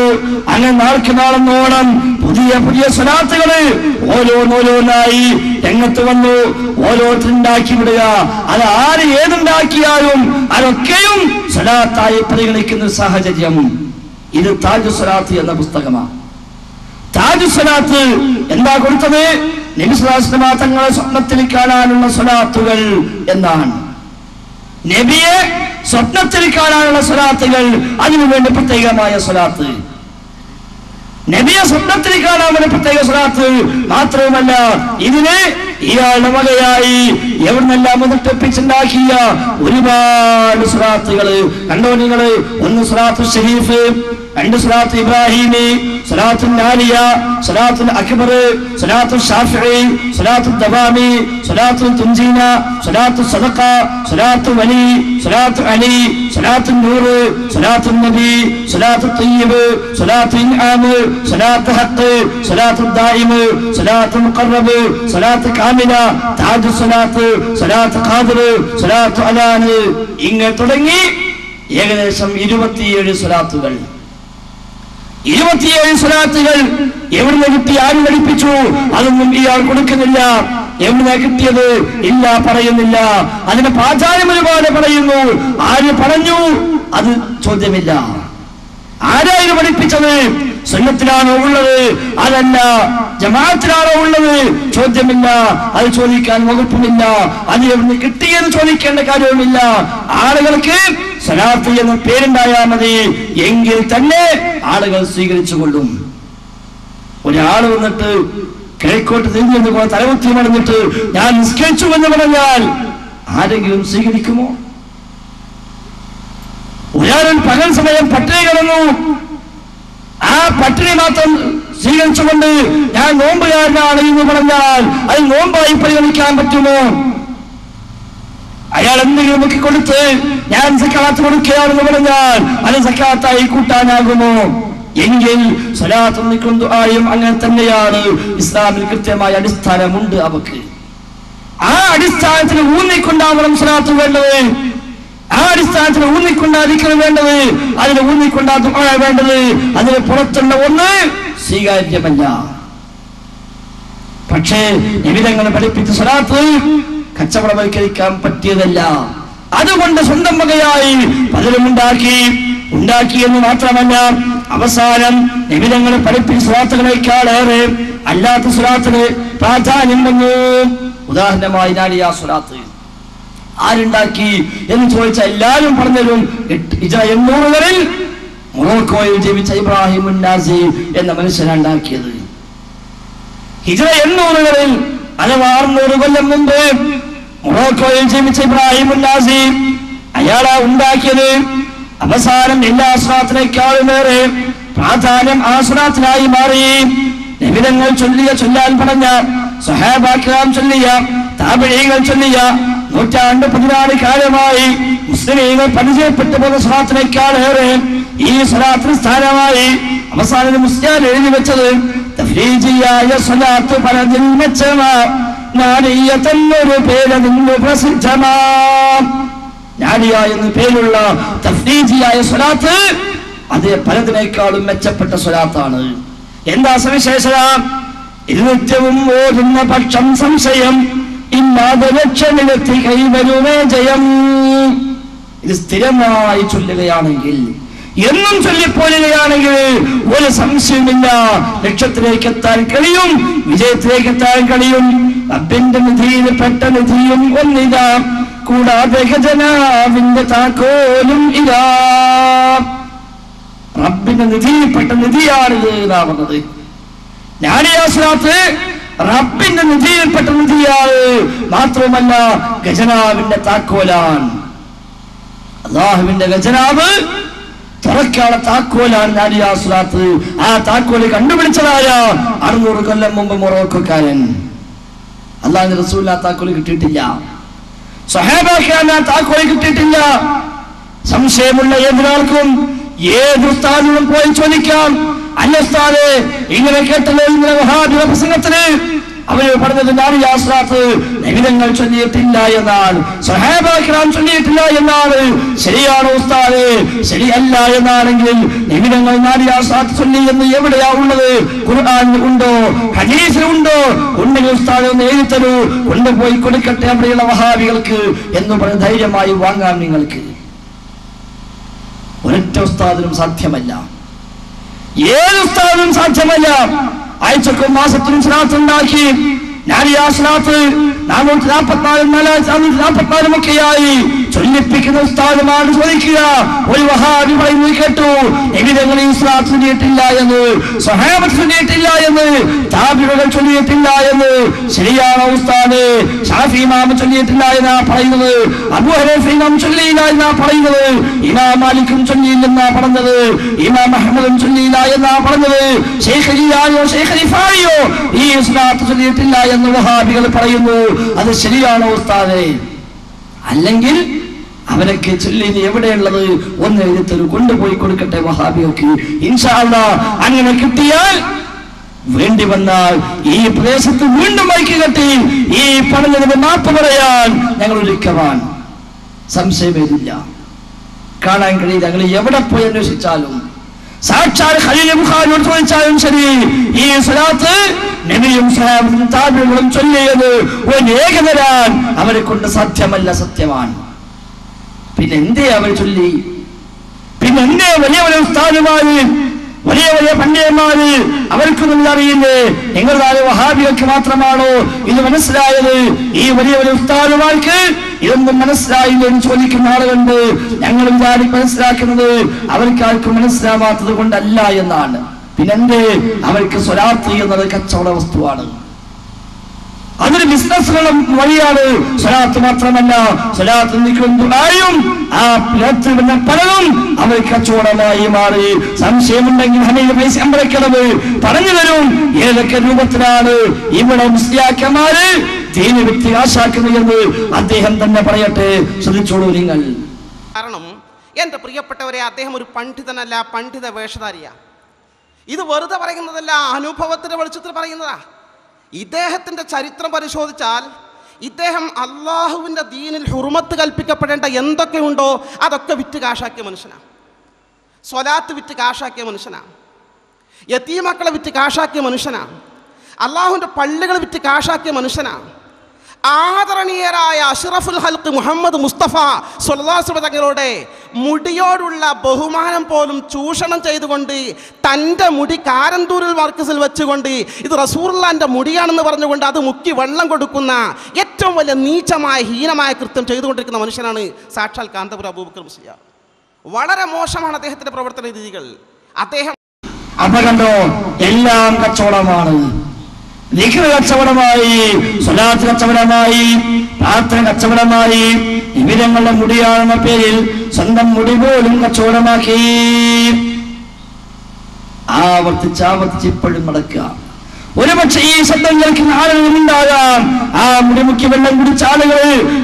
അങ്ങനെ നാൾക്ക് നാളെന്നോണം പുതിയ പുതിയ സ്വലാത്തുകൾ ഓരോന്നോരോന്നായി രംഗത്ത് വന്നു ഓരോരുത്തരുണ്ടാക്കി വിടുക. അത് ആര് ഏതുണ്ടാക്കിയാലും അതൊക്കെയും സ്വലാത്തായി പരിഗണിക്കുന്ന സാഹചര്യം ഇത് താജു സ്വലാത്ത് എന്ന പുസ്തകമാണ് താജു സ്വലാത്ത് എന്താ കൊടുത്തത്? നബിസ്വലാസ്ലമാ തങ്ങളെ സ്വപ്നത്തിൽ കാണാനുള്ള സ്വലാത്തുകൾ എന്നാണ്. നബിയെ സ്വപ്നത്തിൽ കാണാനുള്ള സ്വലാത്തുകൾ അതിനുവേണ്ടി പ്രത്യേകമായ സ്വലാത്ത് നബിയെ സ്വപ്നത്തിൽ കാണാൻ വേണ്ടി പ്രത്യേക സ്വലാത്ത് മാത്രവുമല്ല ഇതിന് ഇയാളുടെ മകയായി എവിടുന്നെല്ലാം മുതട്ടെപ്പിച്ചുണ്ടാക്കിയ ഒരുപാട് സ്വലാത്തുകൾ. കണ്ടോ നിങ്ങൾ? ഒന്ന് സ്വലാത്ത് ഷരീഫ് ഇബ്രാഹിമി ഷാഫിഇ വലി അലി നബി ഹഖ് കാമില ഖാദിർ ഇങ്ങനെ തുടങ്ങി ഏകദേശം ഇരുപത്തിയേഴ് സ്വലാത്തുകൾ. ഇരുപത്തിയേഴ് സ്വലാത്തുകൾ എവിടുന്ന് കിട്ടി ആര് പഠിപ്പിച്ചു? അതൊന്നും ഇയാൾ കൊടുക്കുന്നില്ല. എവിടുന്ന കിട്ടിയത്? ഇല്ല പറയുന്നില്ല. അതിന്റെ പ്രാധാന്യം ഒരുപാട് പറയുന്നു. ആര് പറഞ്ഞു? അത് ചോദ്യമില്ല. ആരായിരുന്നു പഠിപ്പിച്ചത്? സുന്നത്തിലാണോ ഉള്ളത്? അതല്ല ജമാഅത്തിലാണോ ഉള്ളത്? ചോദ്യമില്ല. അത് ചോദിക്കാൻ വകുപ്പുമില്ല. അത് എവിടുന്ന് കിട്ടിയെന്ന് ചോദിക്കേണ്ട കാര്യവുമില്ല. ആളുകൾക്ക് സലാത്ത് എന്ന പേരുണ്ടായാൽ മതി. എങ്കിൽ തന്നെ ആളുകൾ സ്വീകരിച്ചു കൊള്ളും ഒരാൾ വന്നിട്ട് കിഴക്കോട്ട് തിരിഞ്ഞു തലമുത്തി മടഞ്ഞിട്ട് ഞാൻ നിസ്കരിച്ചു എന്ന് പറഞ്ഞാൽ ആരെങ്കിലും സ്വീകരിക്കുമോ? ഒരാൾ പകൽ സമയം പട്ടിണി കിടന്നു. ആ പട്ടിണി മാത്രം സ്വീകരിച്ചുകൊണ്ട് ഞാൻ നോമ്പുകാരനാണ് എന്ന് പറഞ്ഞാൽ അത് നോമ്പായി പരിഗണിക്കാൻ പറ്റുമോ? അയാൾ എന്തെങ്കിലും ഒക്കെ കൊടുത്ത് ഞാൻ സക്കാത്ത് കൊടുക്കുകയാണെന്ന് പറഞ്ഞാൽ അത് സക്കാത്തായി കൂട്ടാനാകുമോ? എങ്കിൽ സ്വലാത്തും ദുആയും അങ്ങനെ തന്നെയാണ്. ഇസ്ലാമിൽ കൃത്യമായ അടിസ്ഥാനമുണ്ട് അവക്ക്. ആ അടിസ്ഥാനത്തിൽ ഊന്നിക്കൊണ്ടാവണം സ്വലാത്ത് വേണ്ടത്. ആ അടിസ്ഥാനത്തിൽ ഊന്നിക്കൊണ്ടായിരിക്കണം വേണ്ടത്. അതിന് ഊന്നിക്കൊണ്ടാ വേണ്ടത്. അതിന് പുറത്തുള്ള ഒന്ന് സ്വീകാര്യമല്ല. പക്ഷേ നിമിതങ്ങൾ പഠിപ്പിച്ച സ്വലാത്ത് കച്ചവടവൽക്കരിക്കാൻ പറ്റിയതല്ല. അതുകൊണ്ട് സ്വന്തം വകയായി പലരും ഉണ്ടാക്കി ഉണ്ടാക്കിയെന്ന് മാത്രമല്ല അവസാനം നിമിതങ്ങൾ പഠിപ്പിച്ച ഏറെ അല്ലാത്ത സ്വലാത്തിന് പ്രാധാന്യം വന്നു. ഉദാഹരണമായി നാടിയ സ്വലാത്ത് ആരുണ്ടാക്കി എന്ന് ചോദിച്ചാൽ എല്ലാവരും പറഞ്ഞുതരും എണ്ണൂറുകളിൽ മൊറോക്കോയിൽ ജീവിച്ച ഇബ്രാഹിം എന്ന മനുഷ്യനുണ്ടാക്കിയത് ഹിജറ എണ്ണൂറുകളിൽ അഥവാ അറുന്നൂറ് കൊല്ലം മുമ്പ് മൊറോക്കോയിൽ ജീവിച്ച ഇബ്രാഹിം ഉന്നാസി അയാളാ ഉണ്ടാക്കിയത്. അവസാനം എല്ലാ ആശ്രാത്തിനേക്കാളുമേറെ പ്രാധാന്യം ആശ്രാത്തിനായി മാറി. നിബിധങ്ങൾ ചൊല്ലിയ ചൊല്ലാൻ പറഞ്ഞ സഹാബാക്രാം ചൊല്ലിയ താപിഴികൾ ചൊല്ലിയ നൂറ്റാണ്ട് പതിനാല് കാലമായി മുസ്ലിമീങ്ങൾ പരിചയപ്പെട്ടു പോകുന്ന സ്വലാത്തിനേക്കാളേറെ ഈ സ്വലാത്തിന് സ്ഥാനമായി. അവസാനം മുസ്ലിം എഴുതി വെച്ചത് തഫ്രീജിയായ സ്വലാത്ത് പലതിൽ നാരീയത്തന്നൊരു പേരതിന് പ്രസിദ്ധമാം. നാരിയ എന്ന് പേരുള്ള തഫ്രീജിയായ സ്വലാത്ത് അത് പലതിനേക്കാളും മെച്ചപ്പെട്ട സ്വലാത്താണ്. എന്താ സവിശേഷത? ഇത് ഓരുന്ന പക്ഷം സംശയം ഇല്ലാതെ കൈവരുമേ ജയം. ഇത് സ്ഥിരമായി ചൊല്ലുകയാണെങ്കിൽ എന്നും ചൊല്ലിപ്പോരുകയാണെങ്കിൽ ഒരു സംശയമില്ല ലക്ഷ്യത്തിലേക്ക് എത്താൻ കഴിയും വിജയത്തിലേക്ക് എത്താൻ കഴിയും. റബ്ബിന്റെ നിധിയിൽ പെട്ട നിധിയും ഒന്നിതാ. കൂടാതെ ഖജനാവിന്റെ താക്കോലും ഇതാ. റബ്ബിന്റെ നിധിയിൽപ്പെട്ട നിധിയാണ് ഇതാവുന്നത്. ഞാനിയാസ്ലാത്ത് റബ്ബിന്റെ നിധിയിൽപ്പെട്ട നിധിയാണ് മാത്രവുമല്ല ഖജനാവിന്റെ താക്കോലാണ്. അള്ളാഹുവിന്റെ ഖജനാവ് തുറക്കാനുള്ള താക്കോലാണ് നാലിയാസ്ലാത്ത് ആ താക്കോൽ കണ്ടുപിടിച്ചതായ അറുന്നൂറ് കൊല്ലം മുമ്പ് മൊറോക്കോക്കാരൻ. റസൂൽ ആ താക്കോൽ കിട്ടിയിട്ടില്ല. സഹേബാക്കാൻ ആ താക്കോൽ കിട്ടിയിട്ടില്ല. സംശയമുള്ള ഏതൊരാൾക്കും ഏത് ഉസ്താദിനും പോയി ചോദിക്കാം. ഉസ്താദ് ഇങ്ങനെ കേട്ടല്ലോ ഇങ്ങനെ മഹാഭിവ പ്രസംഗത്തിന് അവർ പറഞ്ഞത് നാരിയാസ്രാത്ത് നിമിതങ്ങൾ ചൊല്ലിയിട്ടില്ല എന്നാണ് സഹാബാക്കിറാൻ ചൊല്ലിയിട്ടില്ല എന്നാണ് ശരിയാണോ ഉസ്താദ്? ശരിയല്ല എന്നാണെങ്കിൽ നിമിതങ്ങൾ നബിതങ്ങൾ നാരിയാസ്രാത്ത് ചൊല്ലി എന്ന് എവിടെയാ ഉള്ളത്? ഖുർആാനിൽ ഉണ്ടോ? ഹദീസിൽ ഉണ്ടോ? ഉണ്ടെങ്കിൽ ഉസ്താദ് ഒന്ന് എഴുതി തരൂ. കൊണ്ടുപോയി കൊടുക്കട്ടെ അവിടെയുള്ള വഹാബികൾക്ക് എന്ന് പറഞ്ഞ് ധൈര്യമായി വാങ്ങാം നിങ്ങൾക്ക്. ഒരൊറ്റ ഉസ്താദിനും സാധ്യമല്ല. ഏത് ഉസ്താദിനും സാധ്യമല്ല? ആഴ്ചക്കും മാസത്തിനും സ്ലാത്ത് ഉണ്ടാക്കി. ഞാൻ ഈ ആ സ്ലാത്ത് നാനൂറ്റി നാൽപ്പത്തിനാലും നാനൂറ്റി നാൽപ്പത്തിനാലും ഒക്കെയായി. ചൊല്ലിപ്പിക്കുന്ന ഉസ്താദുമാരോട് ചോദിക്കുക. ഒരു വഹാബി പറയുന്നത് കേട്ടു എങ്ങനെ ഈ സ്ലാത്ത് ചൊല്ലിയിട്ടില്ല എന്ന് സഹാബത്ത് ചൊല്ലിയിട്ടില്ല എന്ന് താബികൾ ചൊല്ലിയിട്ടില്ല എന്ന് ശരിയാണോ ഉസ്താദ്? ഷാഫി ഇമാം ചൊല്ലിയിട്ടില്ല എന്നാ പറയുന്നത്? അബു ഹനീഫ് ചൊല്ലിയില്ല എന്നാ പറയുന്നത്? ഇമാം മാലിക്കും ചൊല്ലിയില്ലെന്നാ പറഞ്ഞത്? ഇമാം അഹമ്മദും ചൊല്ലിയില്ല എന്നാ പറഞ്ഞത്? ഷെയ്ഖ് അലിയായോ ഷെയ്ഖ് അലിഫായോ ഈ ഇസ്ലാത്ത് ചൊല്ലിയിട്ടില്ല എന്ന് വഹാബികൾ പറയുന്നു. അത് ശരിയാണോ ഉസ്താദേ? അല്ലെങ്കിൽ അവരൊക്കെ ചൊല്ലി ഇനി എവിടെയുള്ളത്? ഒന്ന് എഴുത്തൊരു കൊണ്ടുപോയി കൊടുക്കട്ടെ മഹാബിയൊക്കെ ഇൻഷാ അല്ലാ അങ്ങനെ കിട്ടിയാൽ വേണ്ടി വന്നാൽ ഈ പ്രദേശത്ത് വീണ്ടും മൈക്ക് കെട്ടി ഈ പറഞ്ഞതിന് മാപ്പ് പറയാൻ ഞങ്ങൾ ഒരുക്കവാൻ സംശയമേതില്ല. കാണാൻ കഴിയില്ല ഞങ്ങൾ എവിടെ പോയി അന്വേഷിച്ചാലും. സാക്ഷാൽ ഖലീൽ ബുഖാരിയോട് ചോദിച്ചാലും ശരി ഈ സ്വലാത്ത് നബിയും സഹാബത്തും താബികളും ചൊല്ലിയത് ഒരു ഏകതരാൻ അവരെ കൊണ്ട് സത്യമല്ല സത്യമാണ് പിന്നെ എന്തേ അവർ ചൊല്ലി? പിന്നെ എന്തേ വലിയ വലിയ ഉസ്താദുമാര് വലിയ വലിയ പണ്ഡിതന്മാര് അവർക്കൊന്നും അറിയില്ലേ നിങ്ങളുടെ വഹാബികൾക്ക് മാത്രമാണോ ഇത് മനസ്സിലായത്? ഈ വലിയ വലിയ ഉസ്താദുമാർക്ക് ഇതൊന്നും മനസ്സിലായില്ല എന്ന് ചോദിക്കുന്ന ആളുകളുണ്ട്. ഞങ്ങൾ വിചാരി മനസ്സിലാക്കുന്നത് അവർക്ക് ആർക്കും മനസ്സിലാവാത്തത് കൊണ്ടല്ല എന്നാണ്. പിന്നെന്തേ? അവർക്ക് സ്വരാത്രി എന്നത് കച്ചവട വസ്തുവാണ്. അതൊരു ബിസിനസ്സുകളും വഴിയാണ്. സ്വലാത്ത് മാത്രമല്ല സ്വലാത്ത് നിൽക്കുന്നതായും ആ പ്ലേറ്റിൽ പിന്നെ പലതും അവർ കച്ചവടമായി മാറി. സംശയമുണ്ടെങ്കിൽ ഹമീദ് പൈസ അമ്പലക്കിടവ് പറഞ്ഞു തരും. ഏതൊക്കെ രൂപത്തിലാണ് ഇവിടെ മുസ്ലിയാക്കന്മാര് ദീന വ്യക്തി ആശാക്കുന്നു എന്ന് അദ്ദേഹം തന്നെ പറയട്ടെ. ശ്രദ്ധിച്ചോളൂ നിങ്ങൾ. കാരണം എന്റെ പ്രിയപ്പെട്ടവരെ അദ്ദേഹം ഒരു പണ്ഡിതനല്ല പണ്ഡിത വേഷധാരിയ. ഇത് വെറുതെ പറയുന്നതല്ല അനുഭവത്തിന്റെ വെളിച്ചത്തിൽ പറയുന്നതാ. ഇദ്ദേഹത്തിന്റെ ചരിത്രം പരിശോധിച്ചാൽ ഇദ്ദേഹം അള്ളാഹുവിന്റെ ദീനിൽ ഹുർമത്ത് കൽപ്പിക്കപ്പെടേണ്ട എന്തൊക്കെയുണ്ടോ അതൊക്കെ വിറ്റ് കാശാക്കിയ മനുഷ്യനാണ്. സ്വലാത്ത് വിറ്റ് കാശാക്കിയ മനുഷ്യനാണ്. യത്തീമക്കളെ വിറ്റ് കാശാക്കിയ മനുഷ്യനാണ്. അള്ളാഹുവിന്റെ പള്ളികൾ വിറ്റ് കാശാക്കിയ മനുഷ്യനാണ്. ആദരണീയരായ അഷ്റഫുൽ ഹൽക്ക് മുഹമ്മദ് മുസ്തഫ സുല്ലാസ്മ തങ്ങളുടെ മുടിയോടുള്ള ബഹുമാനം പോലും ചൂഷണം ചെയ്തുകൊണ്ട് തന്റെ മുടി കാരന്തൂരിൽ വർക്കസിൽ വെച്ചുകൊണ്ട് ഇത് റസൂർലാന്റെ മുടിയാണെന്ന് പറഞ്ഞുകൊണ്ട് അത് മുക്കി വെള്ളം കൊടുക്കുന്ന ഏറ്റവും വലിയ നീചമായ ഹീനമായ കൃത്യം ചെയ്തുകൊണ്ടിരിക്കുന്ന മനുഷ്യനാണ് സാക്ഷാൽ കാന്തപുര അബൂബക്കർ മുസ്ലിയ വളരെ മോശമാണ് അദ്ദേഹത്തിന്റെ പ്രവർത്തന രീതികൾ. അദ്ദേഹം അപ്പൊ എല്ലാം കച്ചവടമാണ്. കച്ചവടമായി സ്വലാത്ത് കച്ചവടമായി പ്രാർത്ഥന കച്ചവടമായി വിവിധങ്ങളുടെ മുടിയാണെന്ന പേരിൽ സ്വന്തം മുടി പോലും കച്ചവടമാക്കി. ആവർത്തിച്ചാവർത്തിച്ച് ആവർത്തിച്ച് ഇപ്പോഴും നടക്കുക. ഒരുപക്ഷെ ഈ ശബ്ദം കേൾക്കുന്ന ആളുകളും ഉണ്ടാകാം. ആ മുടിമുക്കി വെള്ളം കുടിച്ച ആളുകൾ